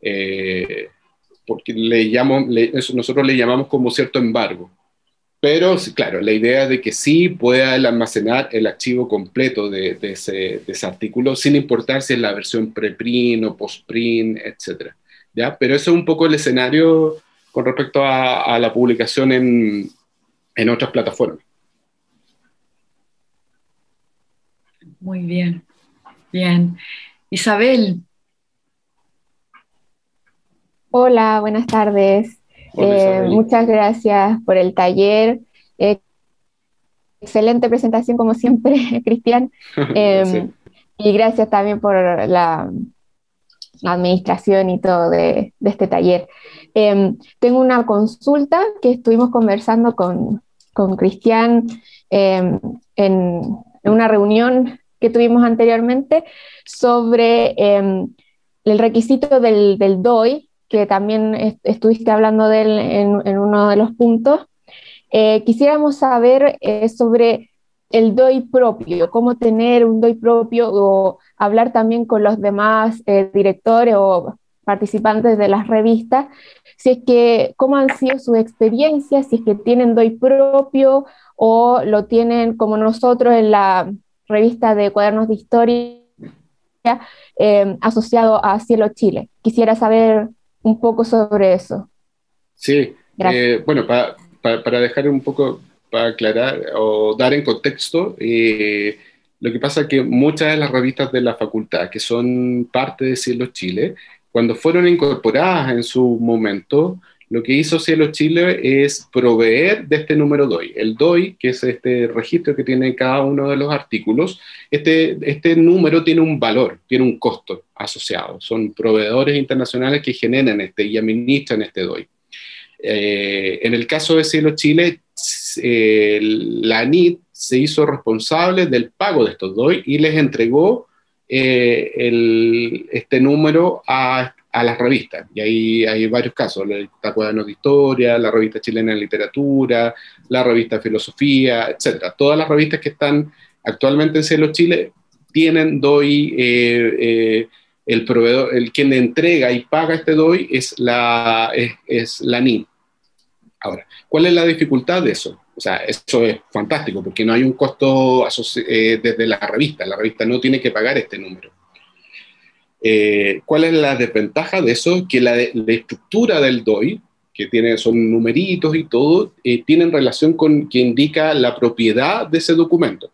Eh, porque nosotros le llamamos como cierto embargo. Pero, claro, la idea de que sí pueda almacenar el archivo completo de, ese, artículo, sin importar si es la versión preprint o postprint, etc. ¿ya? Pero eso es un poco el escenario con respecto a, la publicación en, en otras plataformas. Muy bien, bien. Isabel. Hola, buenas tardes. Eh, muchas gracias por el taller. Eh, excelente presentación como siempre, Cristian. Em, y gracias también por la, administración y todo de, este taller. Em, tengo una consulta que estuvimos conversando con, Cristian em, en, una reunión que tuvimos anteriormente sobre el requisito del, del DOI que también estuviste hablando de él en, uno de los puntos. Eh, quisiéramos saber eh, sobre el DOI propio, cómo tener un DOI propio o hablar también con los demás eh, directores o participantes de las revistas, si es que, cómo han sido sus experiencias, si es que tienen DOI propio o lo tienen como nosotros en la revista de cuadernos de historia asociado a Cielo Chile. Quisiera saber un poco sobre eso. Sí, eh, bueno, para dejar un poco, para aclarar o dar en contexto, eh, lo que pasa es que muchas de las revistas de la facultad, que son parte de Cielo Chile, cuando fueron incorporadas en su momento, lo que hizo Cielo Chile es proveer de este número DOI. El DOI, que es este registro que tiene cada uno de los artículos, este, este número tiene un valor, tiene un costo asociado. Son proveedores internacionales que generan este y administran este DOI. Eh, en el caso de Cielo Chile, eh, la ANIT se hizo responsable del pago de estos DOI y les entregó eh, este número a a las revistas. Y ahí hay varios casos, la Cuadernos de Historia, la revista chilena de literatura, la revista de filosofía, etc. Todas las revistas que están actualmente en Cielo Chile tienen DOI, eh, eh, el proveedor, el quien entrega y paga este DOI es la, es, la NIN. Ahora, ¿cuál es la dificultad de eso? O sea, eso es fantástico porque no hay un costo eh, desde la revista. La revista no tiene que pagar este número. Eh, ¿Cuál es la desventaja de eso? Que la, estructura del DOI, que tiene, son numeritos y todo, eh, tienen relación con que indica la propiedad de ese documento.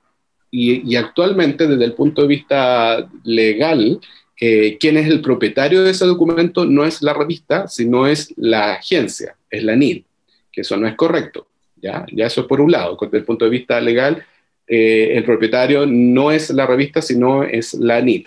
Y, actualmente, desde el punto de vista legal, eh, quien es el propietario de ese documento no es la revista, sino es la agencia, es la NID, que eso no es correcto. Ya, ya eso por un lado, desde el punto de vista legal, el propietario no es la revista, sino es la NID.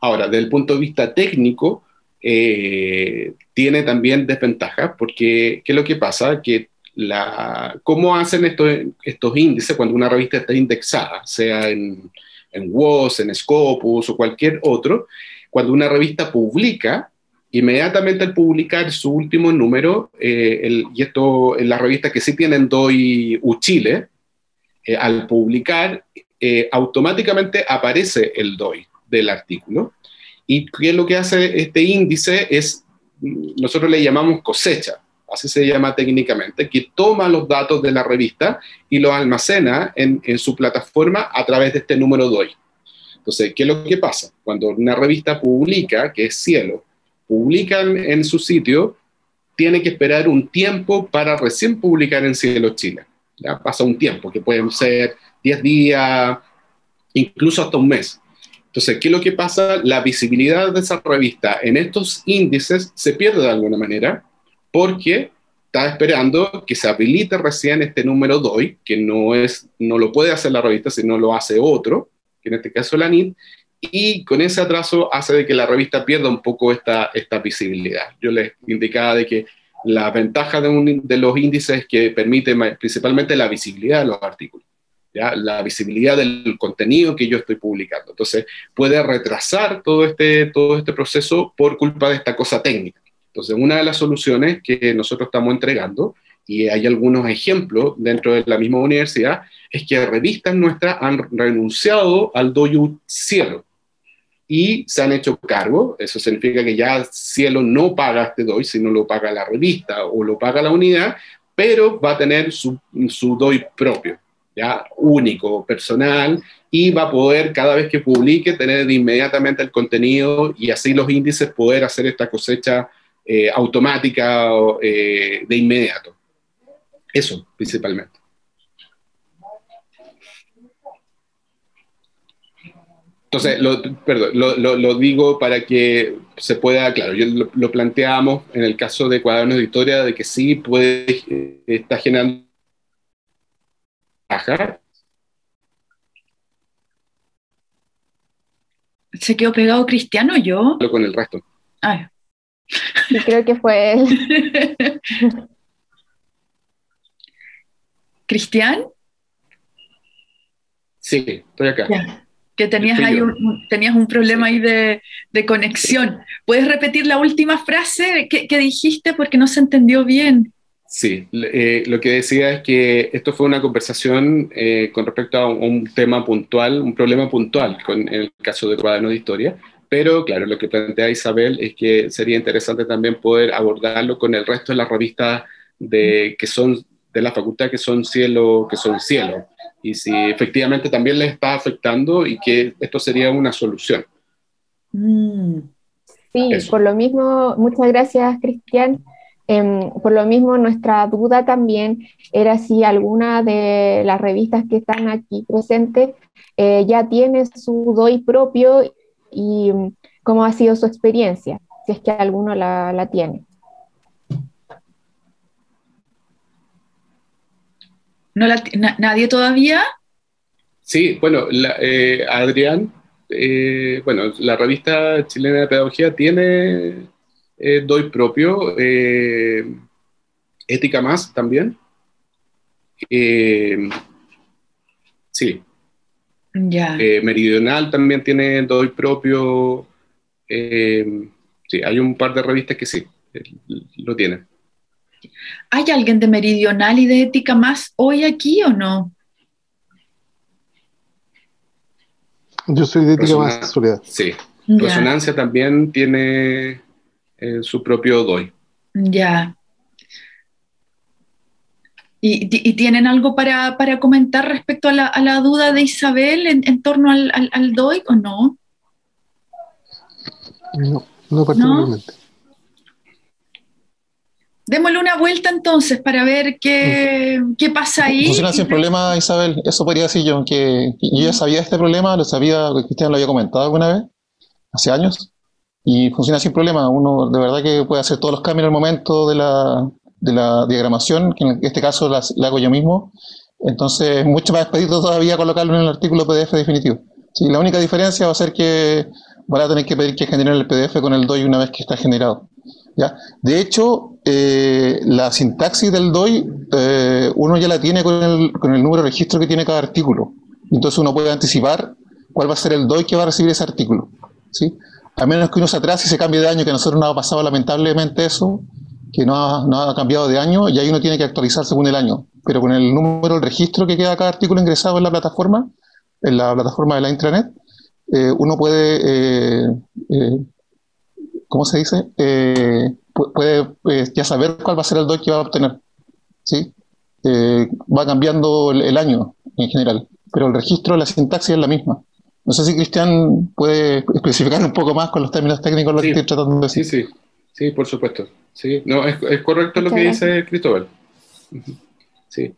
Ahora, desde el punto de vista técnico, eh, tiene también desventajas, porque ¿qué es lo que pasa? Que la, ¿Cómo hacen estos, estos índices cuando una revista está indexada, sea en, en WOS, en Scopus o cualquier otro? Cuando una revista publica, inmediatamente al publicar su último número, eh, y esto en las revistas que sí tienen DOI Uchile, eh, al publicar, automáticamente aparece el DOI del artículo. ¿Y qué es lo que hace este índice? Es, nosotros le llamamos cosecha, así se llama técnicamente, que toma los datos de la revista y los almacena en, en su plataforma a través de este número DOI. Entonces, ¿qué es lo que pasa? Cuando una revista publica, que es Cielo, publica en su sitio, tiene que esperar un tiempo para recién publicar en Cielo Chile. ¿ya? Pasa un tiempo, que pueden ser 10 días, incluso hasta un mes. Entonces, ¿qué es lo que pasa? La visibilidad de esa revista en estos índices se pierde de alguna manera porque está esperando que se habilite recién este número DOI, que no, es, no lo puede hacer la revista, sino lo hace otro, que en este caso la NIT, y con ese atraso hace de que la revista pierda un poco esta, esta visibilidad. Yo les indicaba de que la ventaja de, de los índices es que permite principalmente la visibilidad de los artículos la visibilidad del contenido que yo estoy publicando. Entonces, puede retrasar todo este, todo este proceso por culpa de esta cosa técnica. Entonces, una de las soluciones que nosotros estamos entregando, y hay algunos ejemplos dentro de la misma universidad, es que revistas nuestras han renunciado al doyu cielo. y se han hecho cargo. Eso significa que ya Cielo no paga este DOI, sino lo paga la revista o lo paga la unidad, pero va a tener su, su DOI propio, ya único, personal, y va a poder cada vez que publique tener inmediatamente el contenido y así los índices poder hacer esta cosecha eh, automática eh, de inmediato. Eso, principalmente. Entonces, lo, perdón, lo, digo para que se pueda, claro, yo lo, planteamos en el caso de cuadernos de historia, de que sí puede, eh, está generando ¿Se quedó pegado Cristiano yo? Con el resto. Ah. creo que fue él. ¿Cristian? Sí, estoy acá que tenías, ahí un, tenías un problema ahí de, conexión. ¿Puedes repetir la última frase que, dijiste porque no se entendió bien? Sí, eh, lo que decía es que esto fue una conversación eh, con respecto a un, tema puntual, un problema puntual con, en el caso de cuaderno de historia, pero claro, lo que plantea Isabel es que sería interesante también poder abordarlo con el resto de las revistas de, que son de la facultad que son cielo, que son cielo y si efectivamente también les está afectando y que esto sería una solución. Mm. Sí, por lo mismo, muchas gracias Cristian. Em, por lo mismo, nuestra duda también era si alguna de las revistas que están aquí presentes eh, ya tiene su DOI propio y mm, cómo ha sido su experiencia, si es que alguno la, la tiene. ¿No ¿Nadie todavía? Sí, bueno, eh, Adrián, eh, bueno, la revista chilena de pedagogía tiene eh, DOI propio, Ética Más también. sí. Ya. Meridional también tiene DOI propio. sí, hay un par de revistas que sí, lo tienen. ¿Hay alguien de Meridional y de Ética Más hoy aquí o no? Yo soy de Ética Más, Soledad. Sí. Resonancia también tiene eh, su propio DOI. Ya. ¿Y, tienen algo para, comentar respecto a la, duda de Isabel en, torno al, DOI o no? No, no particularmente. Démosle una vuelta entonces para ver qué, qué pasa ahí. Funciona sin problema, Isabel. Eso podría decir yo, que yo ya sabía este problema, lo sabía, Cristian lo había comentado alguna vez, hace años, y funciona sin problema. Uno de verdad que puede hacer todos los cambios en el momento de la, de la diagramación, que en este caso la, hago yo mismo. Entonces, mucho más expedito todavía colocarlo en el artículo PDF definitivo. Sí, la única diferencia va a ser que van a tener que pedir que generen el PDF con el DOI una vez que está generado. De hecho, eh, la sintaxis del DOI, eh, uno ya la tiene con el, con el número de registro que tiene cada artículo. Entonces uno puede anticipar cuál va a ser el DOI que va a recibir ese artículo. ¿sí? A menos que uno se atrase y se cambie de año, que a nosotros nos ha pasado lamentablemente eso, que no ha, cambiado de año, y ahí uno tiene que actualizar según el año. Pero con el número, el registro que queda cada artículo ingresado en la plataforma, en la plataforma de la intranet, eh, uno puede ¿cómo se dice? Eh, puede eh, ya saber cuál va a ser el DOI que va a obtener. ¿sí? Eh, va cambiando el, año en general, pero el registro, la sintaxis es la misma. No sé si Cristian puede especificar un poco más con los términos técnicos lo que estoy tratando de decir. Sí, sí, sí, por supuesto. Sí, no, es, correcto lo que dice Cristóbal. Sí.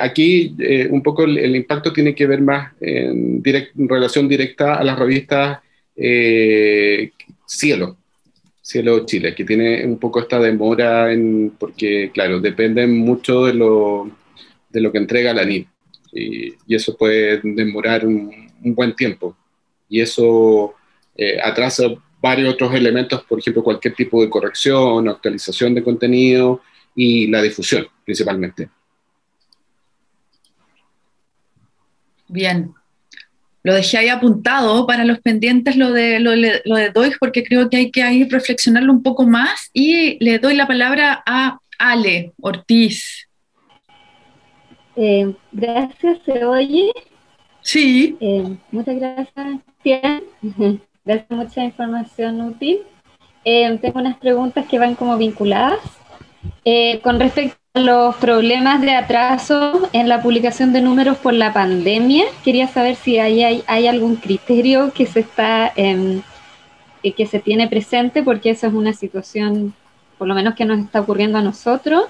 aquí un poco el, impacto tiene que ver más en, en relación directa a las revistas Cielo, Cielo Chile, que tiene un poco esta demora en, porque, claro, dependen mucho de lo, de lo que entrega la NIT y, eso puede demorar un, buen tiempo y eso eh, atrasa varios otros elementos, por ejemplo, cualquier tipo de corrección, actualización de contenido y la difusión principalmente. Bien, lo dejé ahí apuntado para los pendientes lo de, lo, de Doig, porque creo que hay que ahí reflexionarlo un poco más y le doy la palabra a Ale Ortiz. Eh, gracias, ¿se oye? Sí. Eh, muchas gracias, Cristian. Gracias, mucha información útil. Eh, tengo unas preguntas que van como vinculadas. Eh, con respecto a los problemas de atraso en la publicación de números por la pandemia, quería saber si hay, hay, algún criterio que se está em, que se tiene presente, porque esa es una situación, por lo menos que nos está ocurriendo a nosotros.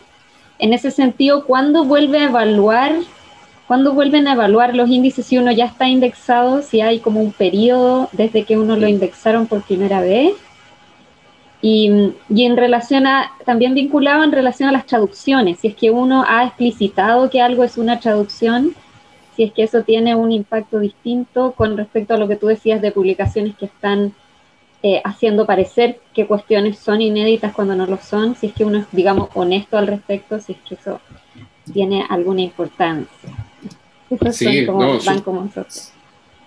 En ese sentido, ¿cuándo vuelve a evaluar ¿Cuándo vuelven a evaluar los índices si uno ya está indexado? Si hay como un periodo desde que uno lo indexaron por primera vez. Y, en relación a, también vinculado en relación a las traducciones, si es que uno ha explicitado que algo es una traducción, si es que eso tiene un impacto distinto con respecto a lo que tú decías de publicaciones que están eh, haciendo parecer que cuestiones son inéditas cuando no lo son, si es que uno es, digamos, honesto al respecto, si es que eso tiene alguna importancia. Sí, no,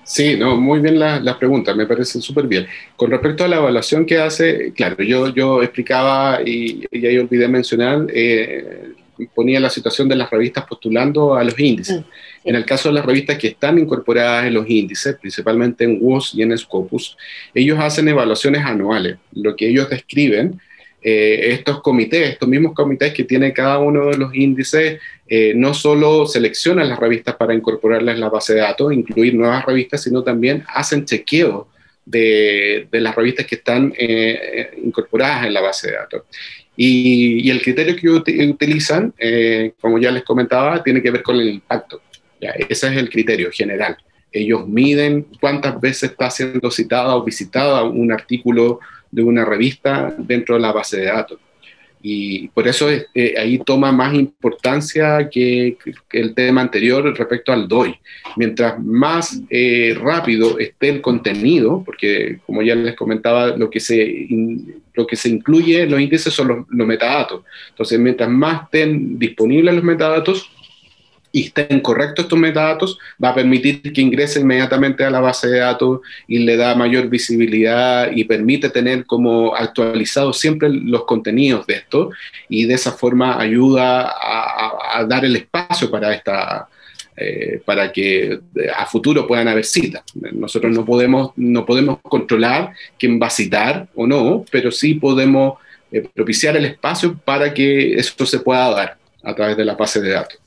Sí, no, muy bien las la preguntas, me parecen súper bien. Con respecto a la evaluación que hace, claro, yo, yo explicaba y, ahí olvidé mencionar, eh, ponía la situación de las revistas postulando a los índices. Mm, en el caso de las revistas que están incorporadas en los índices, principalmente en WOS y en Scopus, ellos hacen evaluaciones anuales. Lo que ellos describen eh, estos comités, estos mismos comités que tiene cada uno de los índices, eh, no solo seleccionan las revistas para incorporarlas en la base de datos, incluir nuevas revistas, sino también hacen chequeo de, las revistas que están eh, incorporadas en la base de datos. Y, el criterio que utilizan, como ya les comentaba, tiene que ver con el impacto. ese es el criterio general. Ellos miden cuántas veces está siendo citada o visitada un artículo de una revista dentro de la base de datos. Y por eso eh, ahí toma más importancia que, el tema anterior respecto al DOI. Mientras más eh, rápido esté el contenido, porque como ya les comentaba, lo que se, lo que se incluye en los índices son los, los metadatos. Entonces, mientras más estén disponibles los metadatos, y estén correctos estos metadatos, va a permitir que ingrese inmediatamente a la base de datos y le da mayor visibilidad y permite tener como actualizados siempre los contenidos de esto y de esa forma ayuda a, dar el espacio para esta, eh, para que a futuro puedan haber citas. Nosotros no podemos, no podemos controlar quién va a citar o no, pero sí podemos eh, propiciar el espacio para que eso se pueda dar a través de la base de datos.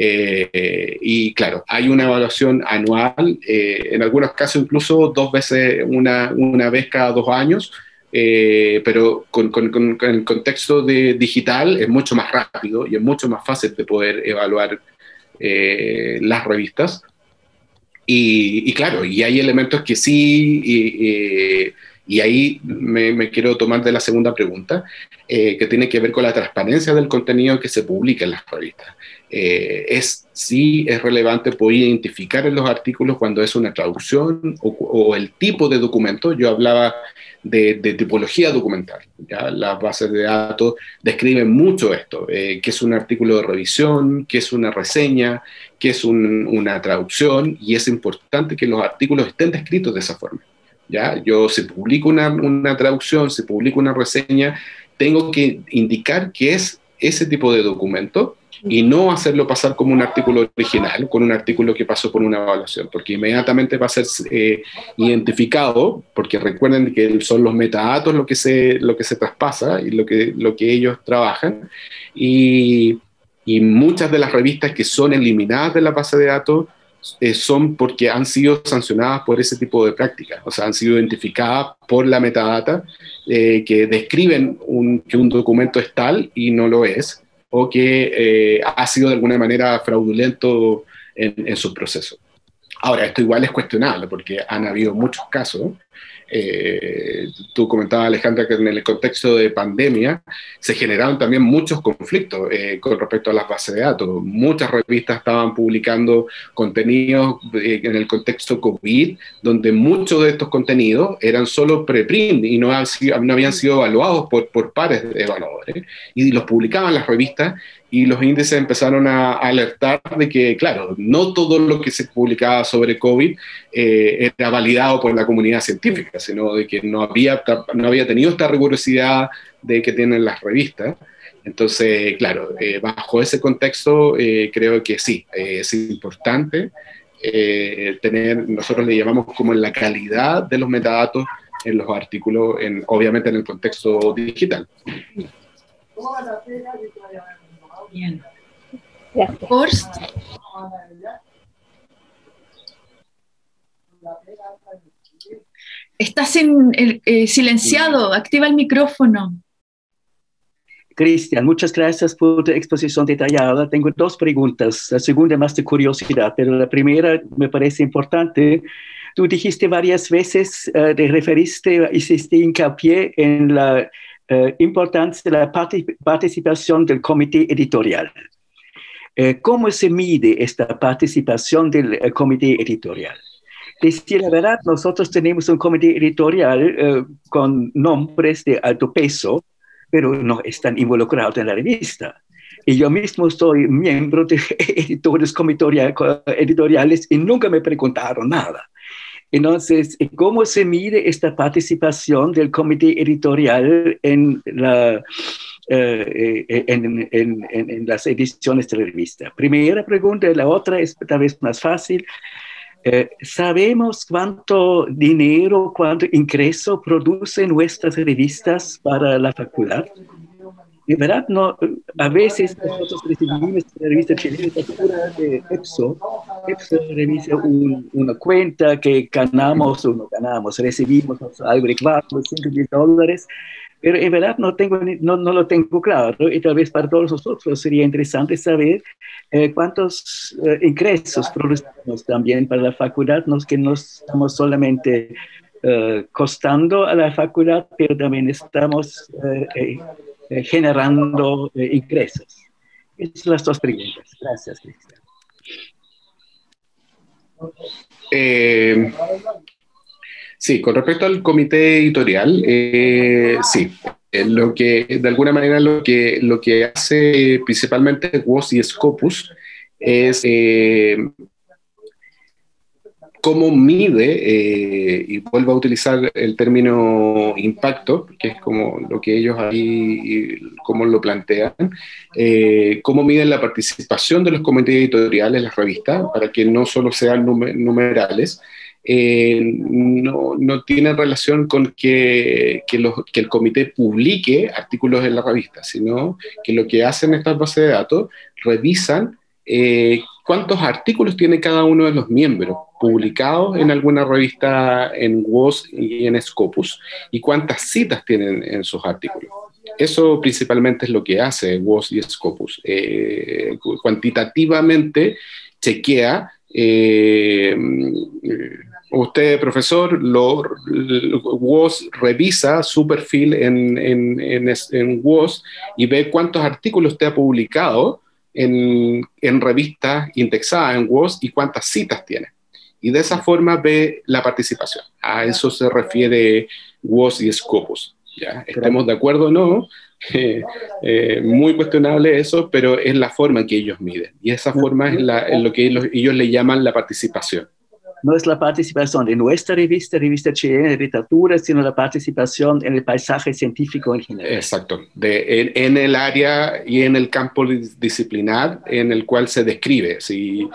Eh, y claro, hay una evaluación anual, eh, en algunos casos incluso dos veces, una, una vez cada dos años, eh, pero con, con, con, el contexto de digital es mucho más rápido y es mucho más fácil de poder evaluar las revistas. Y, y, claro, y hay elementos que sí, y, y ahí me, me, quiero tomar de la segunda pregunta, que tiene que ver con la transparencia del contenido que se publica en las revistas. Eh, es sí es relevante poder identificar en los artículos cuando es una traducción o, el tipo de documento. Yo hablaba de, tipología documental. ¿ya? Las bases de datos describen mucho esto, eh, qué es un artículo de revisión, qué es una reseña, qué es una traducción, y es importante que los artículos estén descritos de esa forma. ¿ya? Yo si publico una, una traducción, si publico una reseña, tengo que indicar qué es ese tipo de documento y no hacerlo pasar como un artículo original, con un artículo que pasó por una evaluación, porque inmediatamente va a ser eh, identificado, porque recuerden que son los metadatos lo que se, lo que se traspasa y lo que, lo que ellos trabajan, y, muchas de las revistas que son eliminadas de la base de datos eh, son porque han sido sancionadas por ese tipo de prácticas, o sea, han sido identificadas por la metadata eh, que describen un, que un documento es tal y no lo es, o que eh, ha sido de alguna manera fraudulento en, en su proceso. Ahora, esto igual es cuestionable porque han habido muchos casos eh, tú comentabas, Alejandra, que en el contexto de pandemia se generaron también muchos conflictos eh, con respecto a las bases de datos. Muchas revistas estaban publicando contenidos eh, en el contexto COVID, donde muchos de estos contenidos eran solo preprint y no, no habían sido evaluados por, por pares de evaluadores, y los publicaban las revistas y los índices empezaron a alertar de que, claro, no todo lo que se publicaba sobre COVID eh, era validado por la comunidad científica, sino de que no había, no había tenido esta rigurosidad de que tienen las revistas. Entonces, claro, eh, bajo ese contexto, eh, creo que sí, es importante eh, tener, nosotros le llamamos como la calidad de los metadatos en los artículos, en, obviamente en el contexto digital. Bien. Estás en, eh, silenciado, activa el micrófono. Cristian, muchas gracias por tu exposición detallada. Tengo dos preguntas. La segunda más de curiosidad, pero la primera me parece importante. Tú dijiste varias veces, uh, te referiste, hiciste hincapié en la uh, importancia la participación del comité editorial. Uh, ¿Cómo se mide esta participación del comité editorial? Decir la verdad, nosotros tenemos un comité editorial eh, con nombres de alto peso, pero no están involucrados en la revista. Y yo mismo soy miembro de editores editoriales y nunca me preguntaron nada. Entonces, ¿cómo se mide esta participación del comité editorial en, la, eh, eh, en, en, las ediciones de la revista? Primera pregunta, la otra es tal vez más fácil. Eh, ¿Sabemos cuánto dinero, cuánto ingreso producen nuestras revistas para la facultad? De verdad, no, a veces nosotros recibimos la revista de EPSO. EPSO revisa una cuenta que ganamos o no ganamos, recibimos algo de 4 o 5 mil dólares. Pero en verdad no, tengo, no, no, lo tengo claro. Y tal vez para todos nosotros sería interesante saber eh, cuántos eh, ingresos producimos también para la facultad, no que no estamos solamente eh, costando a la facultad, pero también estamos generando ingresos. Esas son las dos preguntas. Gracias, Cristian. Sí, con respecto al comité editorial, eh, sí, eh, lo que de alguna manera lo que, lo que hace principalmente WOS y Scopus es eh, cómo mide, y vuelvo a utilizar el término impacto, que es como lo que ellos ahí, cómo lo plantean, cómo miden la participación de los comités editoriales las revistas, para que no solo sean numerales, eh, no, no tiene relación con que, que, que, el comité publique artículos en la revista, sino que lo que hacen estas bases de datos, revisan eh, cuántos artículos tiene cada uno de los miembros publicados en alguna revista en WOS y en Scopus y cuántas citas tienen en sus artículos. Eso principalmente es lo que hace WOS y Scopus. Eh, cuantitativamente chequea eh, usted, profesor, lo, WOS revisa su perfil en, en, en, WOS y ve cuántos artículos usted ha publicado en, en revistas indexadas en WOS y cuántas citas tiene. Y de esa forma ve la participación. A eso se refiere WOS y Scopus. ¿ya? Estemos de acuerdo o no, eh, muy cuestionable eso, pero es la forma en que ellos miden. Y esa forma es, la, lo que ellos le llaman la participación no es la participación de nuestra revista, revista chilena de literatura, sino la participación en el paisaje científico en general. Exacto, en, el área y en el campo disciplinar en el cual se describe. Si,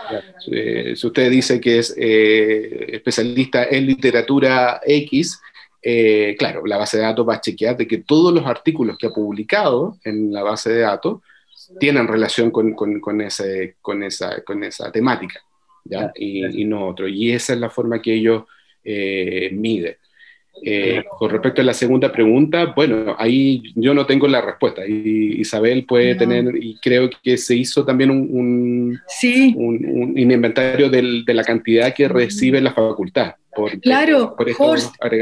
eh, usted dice que es eh, especialista en literatura X, eh, claro, la base de datos va a chequear de que todos los artículos que ha publicado en la base de datos tienen relación con esa temática. Y, no otro. Y esa es la forma que ellos eh, miden. Eh, con respecto a la segunda pregunta, bueno, ahí yo no tengo la respuesta. Y Isabel puede tener, y creo que se hizo también un, sí. un, inventario de la cantidad que recibe la facultad. Por, claro,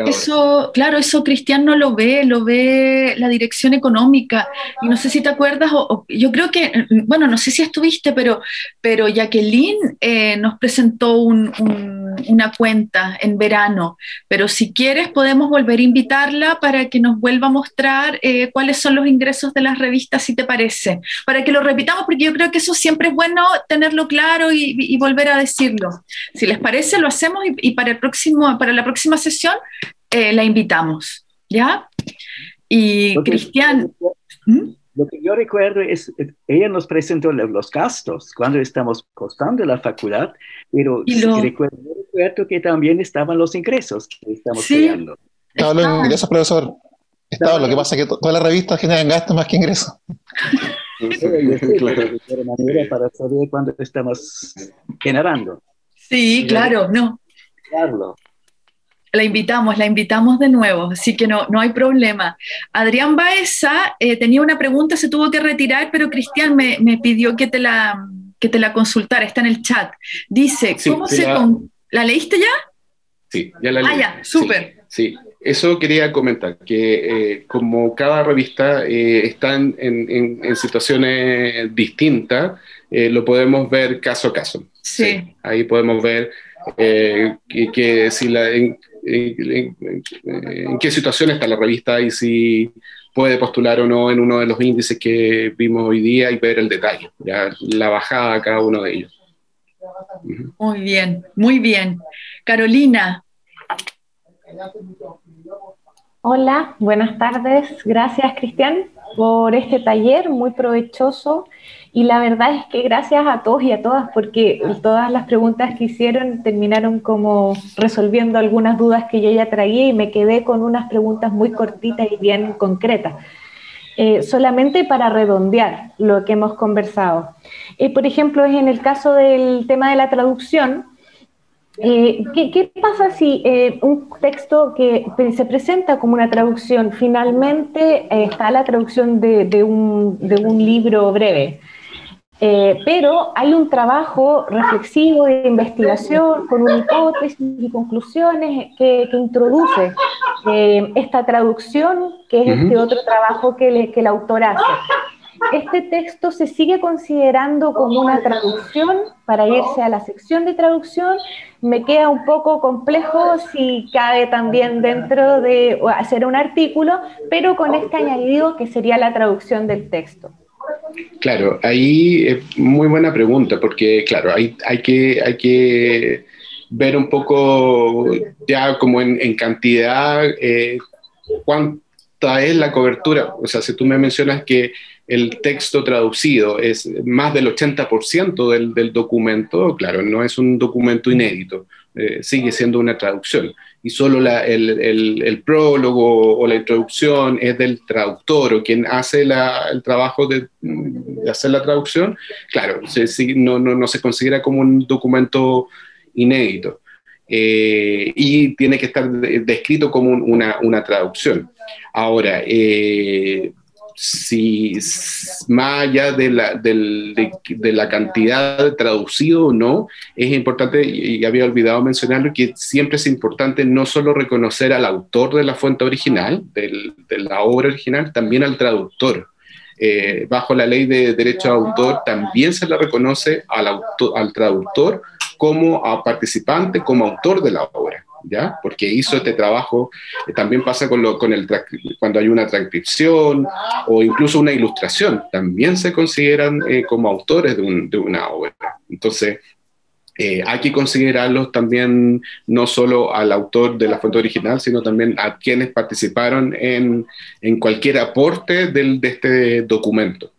eso, claro, eso Cristian no lo ve, lo ve la dirección económica. Y no sé si te acuerdas, o, yo creo que, bueno, no sé si estuviste, pero, pero Jacqueline eh, nos presentó un una cuenta en verano, pero si quieres podemos volver a invitarla para que nos vuelva a mostrar eh, cuáles son los ingresos de las revistas, si te parece, para que lo repitamos, porque yo creo que eso siempre es bueno tenerlo claro y, volver a decirlo. Si les parece, lo hacemos y, para, el próximo, para la próxima sesión eh, la invitamos, ¿ya? Y Cristian... ¿Mm? Lo que yo recuerdo es, ella nos presentó los gastos cuando estamos costando la facultad, pero recuerdo, que también estaban los ingresos que estamos creando. Estaba los ingresos, profesor. Estaba, lo que pasa es que todas las revistas generan gastos más que ingresos. manera para saber cuándo estamos generando. Sí, claro, no. La invitamos, la invitamos de nuevo, así que no, no hay problema. Adrián Baeza eh, tenía una pregunta, se tuvo que retirar, pero Cristian me, me, pidió que te, la, que te la consultara, está en el chat. Dice, ¿cómo se... ¿La leíste ya? Sí, ya la leí. Ah, ya, súper. Sí, eso quería comentar, que eh, como cada revista eh, está en, en, situaciones distintas, lo podemos ver caso a caso. Sí. ahí podemos ver que, que, si la, en, qué situación está la revista y si puede postular o no en uno de los índices que vimos hoy día y ver el detalle, ya la bajada a cada uno de ellos. Muy bien, muy bien. Carolina. Hola, buenas tardes. Gracias, Cristian, por este taller muy provechoso. Y la verdad es que gracias a todos y a todas, porque todas las preguntas que hicieron terminaron como resolviendo algunas dudas que yo ya traía y me quedé con unas preguntas muy cortitas y bien concretas. Eh, solamente para redondear lo que hemos conversado. Eh, por ejemplo, en el caso del tema de la traducción, eh, ¿qué, pasa si un texto que se presenta como una traducción, finalmente está la traducción de, un, de un libro breve? Eh, pero hay un trabajo reflexivo de investigación con una hipótesis y conclusiones que, introduce eh, esta traducción, que es este otro trabajo que, que el autor hace. Este texto se sigue considerando como una traducción para irse a la sección de traducción. Me queda un poco complejo si cabe también dentro de hacer un artículo, pero con este añadido que sería la traducción del texto. Claro, ahí es muy buena pregunta, porque claro, hay, hay, que, hay que ver un poco ya como en, cantidad eh, cuánta es la cobertura. O sea, si tú me mencionas que el texto traducido es más del 80% del, del documento, claro, no es un documento inédito, eh, sigue siendo una traducción y solo el, prólogo o la introducción es del traductor o quien hace el trabajo de, hacer la traducción, claro, no, no, se considera como un documento inédito. Eh, y tiene que estar descrito como una, una, traducción. Ahora, eh, si más allá de la, de, la cantidad traducido o no, es importante, y había olvidado mencionarlo, que siempre es importante no solo reconocer al autor de la fuente original, de la obra original, también al traductor. Eh, bajo la ley de derecho de autor también se le reconoce al, autor, al traductor como participante, como autor de la obra. ¿Ya? Porque hizo este trabajo, eh, también pasa con, lo, con el, cuando hay una transcripción o incluso una ilustración, también se consideran eh, como autores de, de, una obra. Entonces, eh, hay que considerarlos también no solo al autor de la fuente original, sino también a quienes participaron en, en cualquier aporte del, de este documento.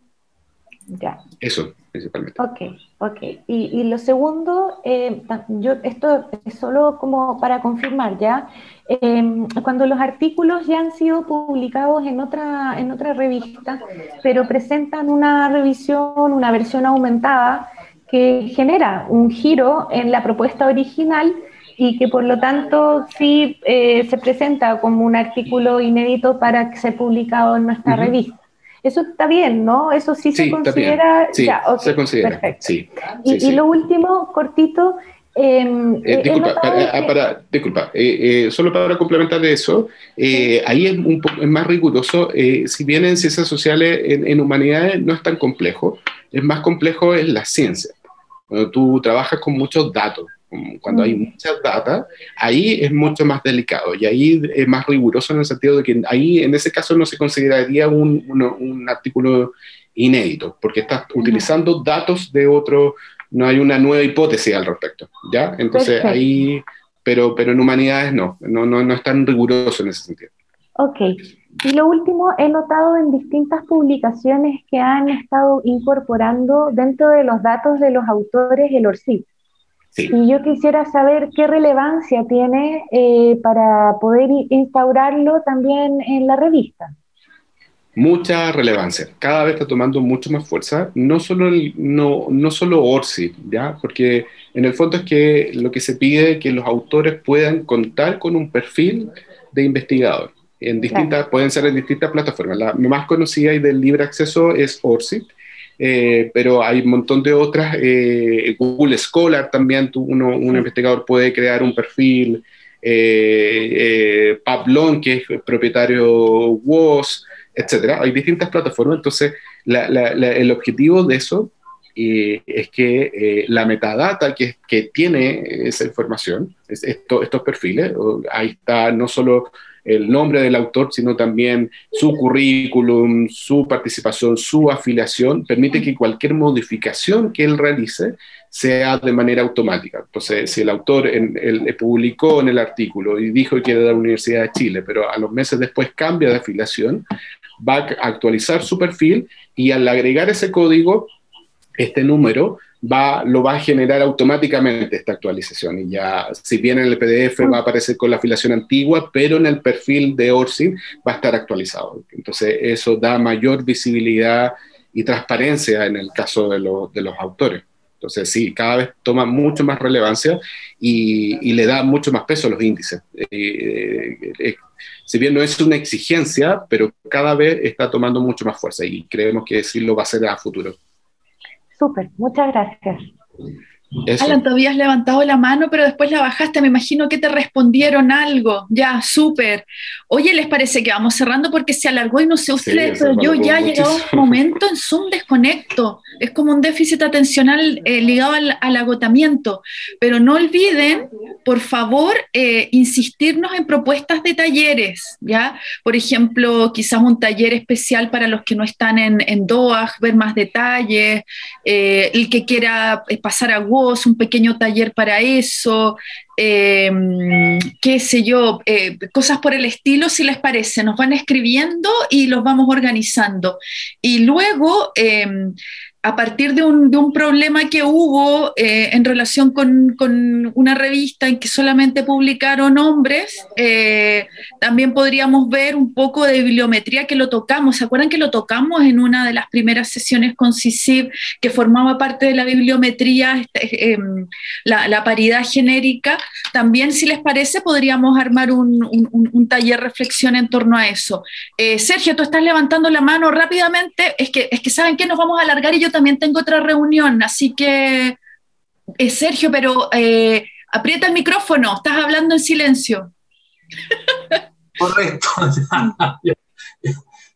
Ya. Eso, principalmente. Ok, ok. Y, y lo segundo, eh, yo, esto es solo como para confirmar, ¿ya? Em, cuando los artículos ya han sido publicados en otra, en otra revista, pero presentan una revisión, una versión aumentada, que genera un giro en la propuesta original y que por lo tanto sí eh, se presenta como un artículo inédito para ser publicado en nuestra revista. Eso está bien, ¿no? Eso sí, se considera. Sí, se considera. Perfecto. Sí, y, lo último, cortito. Em, eh, disculpa, para, disculpa eh, eh, solo para complementar de eso, ahí es, un poco, es más riguroso, si bien en ciencias sociales, en, en, humanidades no es tan complejo, es más complejo en la ciencia, cuando tú trabajas con muchos datos cuando hay mm. muchas data, ahí es mucho más delicado y ahí es más riguroso en el sentido de que ahí en ese caso no se consideraría un, un, artículo inédito, porque estás utilizando datos de otro, no hay una nueva hipótesis al respecto, ¿ya? Entonces ahí, pero, pero en humanidades no, no, no, no es tan riguroso en ese sentido. Ok, Y lo último, he notado en distintas publicaciones que han estado incorporando dentro de los datos de los autores el ORCID. Y yo quisiera saber qué relevancia tiene eh, para poder instaurarlo también en la revista. Mucha relevancia, cada vez está tomando mucho más fuerza, no solo, no, no solo ORCID, ¿ya? porque en el fondo es que lo que se pide es que los autores puedan contar con un perfil de investigador en distintas, pueden ser en distintas plataformas. La más conocida y del libre acceso es ORCID, eh, pero hay un montón de otras. Eh, Google Scholar también, uno, un investigador puede crear un perfil. Eh, Pablon, que es propietario WOS, etcétera. Hay distintas plataformas, entonces el objetivo de eso es que la metadata que, que, tiene esa información, estos perfiles, ahí está no solo el nombre del autor, sino también su currículum, su participación, su afiliación, permite que cualquier modificación que él realice sea de manera automática. Entonces, si el autor publicó en el artículo y dijo que era de la Universidad de Chile, pero a los meses después cambia de afiliación, va a actualizar su perfil y al agregar ese código, este número va, lo va a generar automáticamente esta actualización. Y ya, si bien en el PDF va a aparecer con la afiliación antigua, pero en el perfil de Orsin va a estar actualizado. Entonces, eso da mayor visibilidad y transparencia en el caso de, de los autores. Entonces, sí, cada vez toma mucho más relevancia y, y le da mucho más peso a los índices. Eh, eh, eh, si bien no es una exigencia, pero cada vez está tomando mucho más fuerza y creemos que sí lo va a hacer a futuro. Súper, muchas gracias. Alan, tú habías levantado la mano, pero después la bajaste. Me imagino que te respondieron algo. Ya, súper. Oye, ¿les parece que vamos cerrando? Porque se alargó y no sé ustedes, pero yo ya he llegado a un momento en Zoom desconecto. Es como un déficit atencional eh, ligado al, agotamiento. Pero no olviden, por favor, eh, insistirnos en propuestas de talleres. ¿ya? Por ejemplo, quizás un taller especial para los que no están en, en ver más detalles. Eh, el que quiera pasar a Un pequeño taller para eso, em, qué sé yo, eh, cosas por el estilo, si les parece, nos van escribiendo y los vamos organizando. Y luego em, a partir de un, problema que hubo eh, en relación con, una revista en que solamente publicaron hombres, eh, también podríamos ver un poco de bibliometría que lo tocamos. ¿Se acuerdan que lo tocamos en una de las primeras sesiones con CICIB, que formaba parte de la bibliometría, este, em, la, paridad genérica? También, si les parece, podríamos armar un, un, taller reflexión en torno a eso. Eh, Sergio, tú estás levantando la mano rápidamente. Es que, es que saben que nos vamos a alargar y yo también tengo otra reunión, así que, eh, Sergio, pero eh, aprieta el micrófono, estás hablando en silencio. Correcto.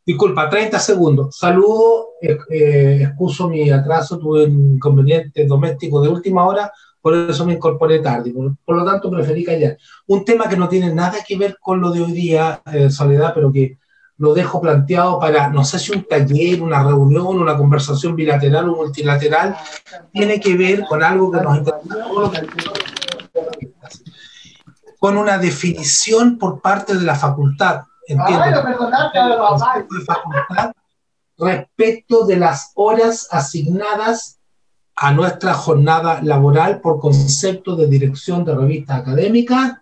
Disculpa, 30 segundos. Saludo, eh, excuso mi atraso, tuve un inconveniente doméstico de última hora, por eso me incorporé tarde. Por, lo tanto, preferí callar. Un tema que no tiene nada que ver con lo de hoy día, Soledad, pero que lo dejo planteado para, no sé si un taller, una reunión, una conversación bilateral o multilateral, tiene que ver con algo que nos interesa con una definición por parte de la facultad, entiendo, respecto de las horas asignadas a nuestra jornada laboral por concepto de dirección de revistas académicas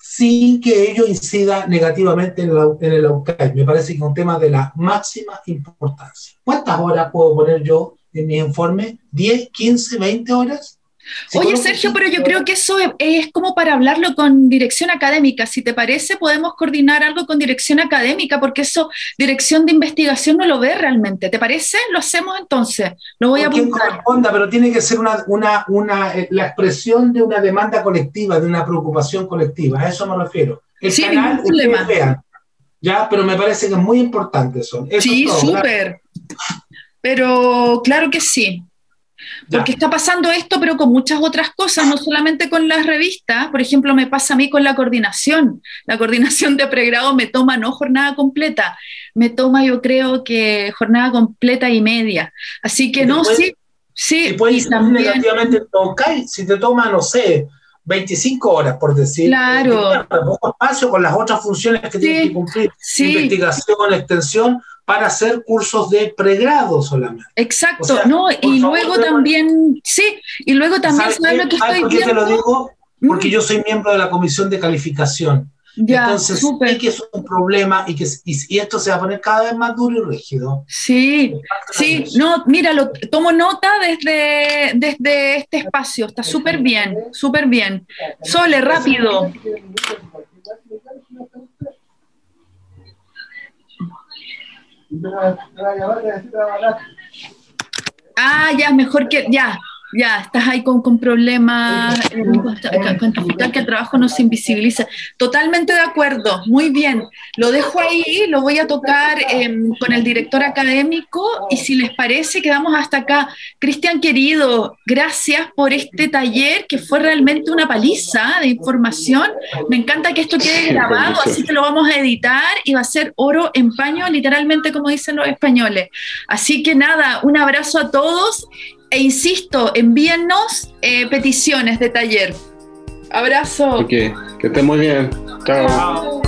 sin que ello incida negativamente en, el AUCAI. Me parece que es un tema de la máxima importancia. ¿Cuántas horas puedo poner yo en mi informe? ¿10, 15, 20 horas? Oye, Sergio, pero yo creo que eso es, como para hablarlo con dirección académica. Si te parece, podemos coordinar algo con dirección académica, porque eso, dirección de investigación no lo ve realmente. ¿Te parece? Lo hacemos entonces. Lo voy a apuntar. pero tiene que ser una, una, una, eh, la expresión de una demanda colectiva, de una preocupación colectiva. A eso me refiero. El sí, canal, vean. Ya, pero me parece que es muy importante eso. sí, súper. Pero claro que sí. Porque está pasando esto, pero con muchas otras cosas, no solamente con las revistas. Por ejemplo, me pasa a mí con la coordinación. La coordinación de pregrado me toma no jornada completa, me toma yo creo que jornada completa y media. Así que no, sí, sí. Y puede ser negativamente si te toma, no sé, 25 horas, por decir. Claro. Poco espacio con las otras funciones que tiene que cumplir. Investigación, extensión, para hacer cursos de pregrado solamente. Exacto, no, y luego también, sí, y luego también, ¿sabes lo que estoy viendo? te lo digo? Porque mm. yo soy miembro de la comisión de calificación. Entonces, sé que es un problema y que y, esto se va a poner cada vez más duro y rígido. Sí, sí, no, mira, lo, tomo nota desde, desde este espacio, está súper bien, súper bien. Sole, rápido. Ah, ya, mejor que, ya, ya, estás ahí con, con problemas, que el trabajo no se invisibiliza. Totalmente de acuerdo, muy bien. Lo dejo ahí, lo voy a tocar em, con el director académico y si les parece, quedamos hasta acá. Cristian, querido, gracias por este taller que fue realmente una paliza de información. Me encanta que esto quede grabado, así que lo vamos a editar y va a ser oro en paño, literalmente como dicen los españoles. Así que nada, un abrazo a todos e insisto, envíennos eh, peticiones de taller. Abrazo. Ok, que estén muy bien. Chao.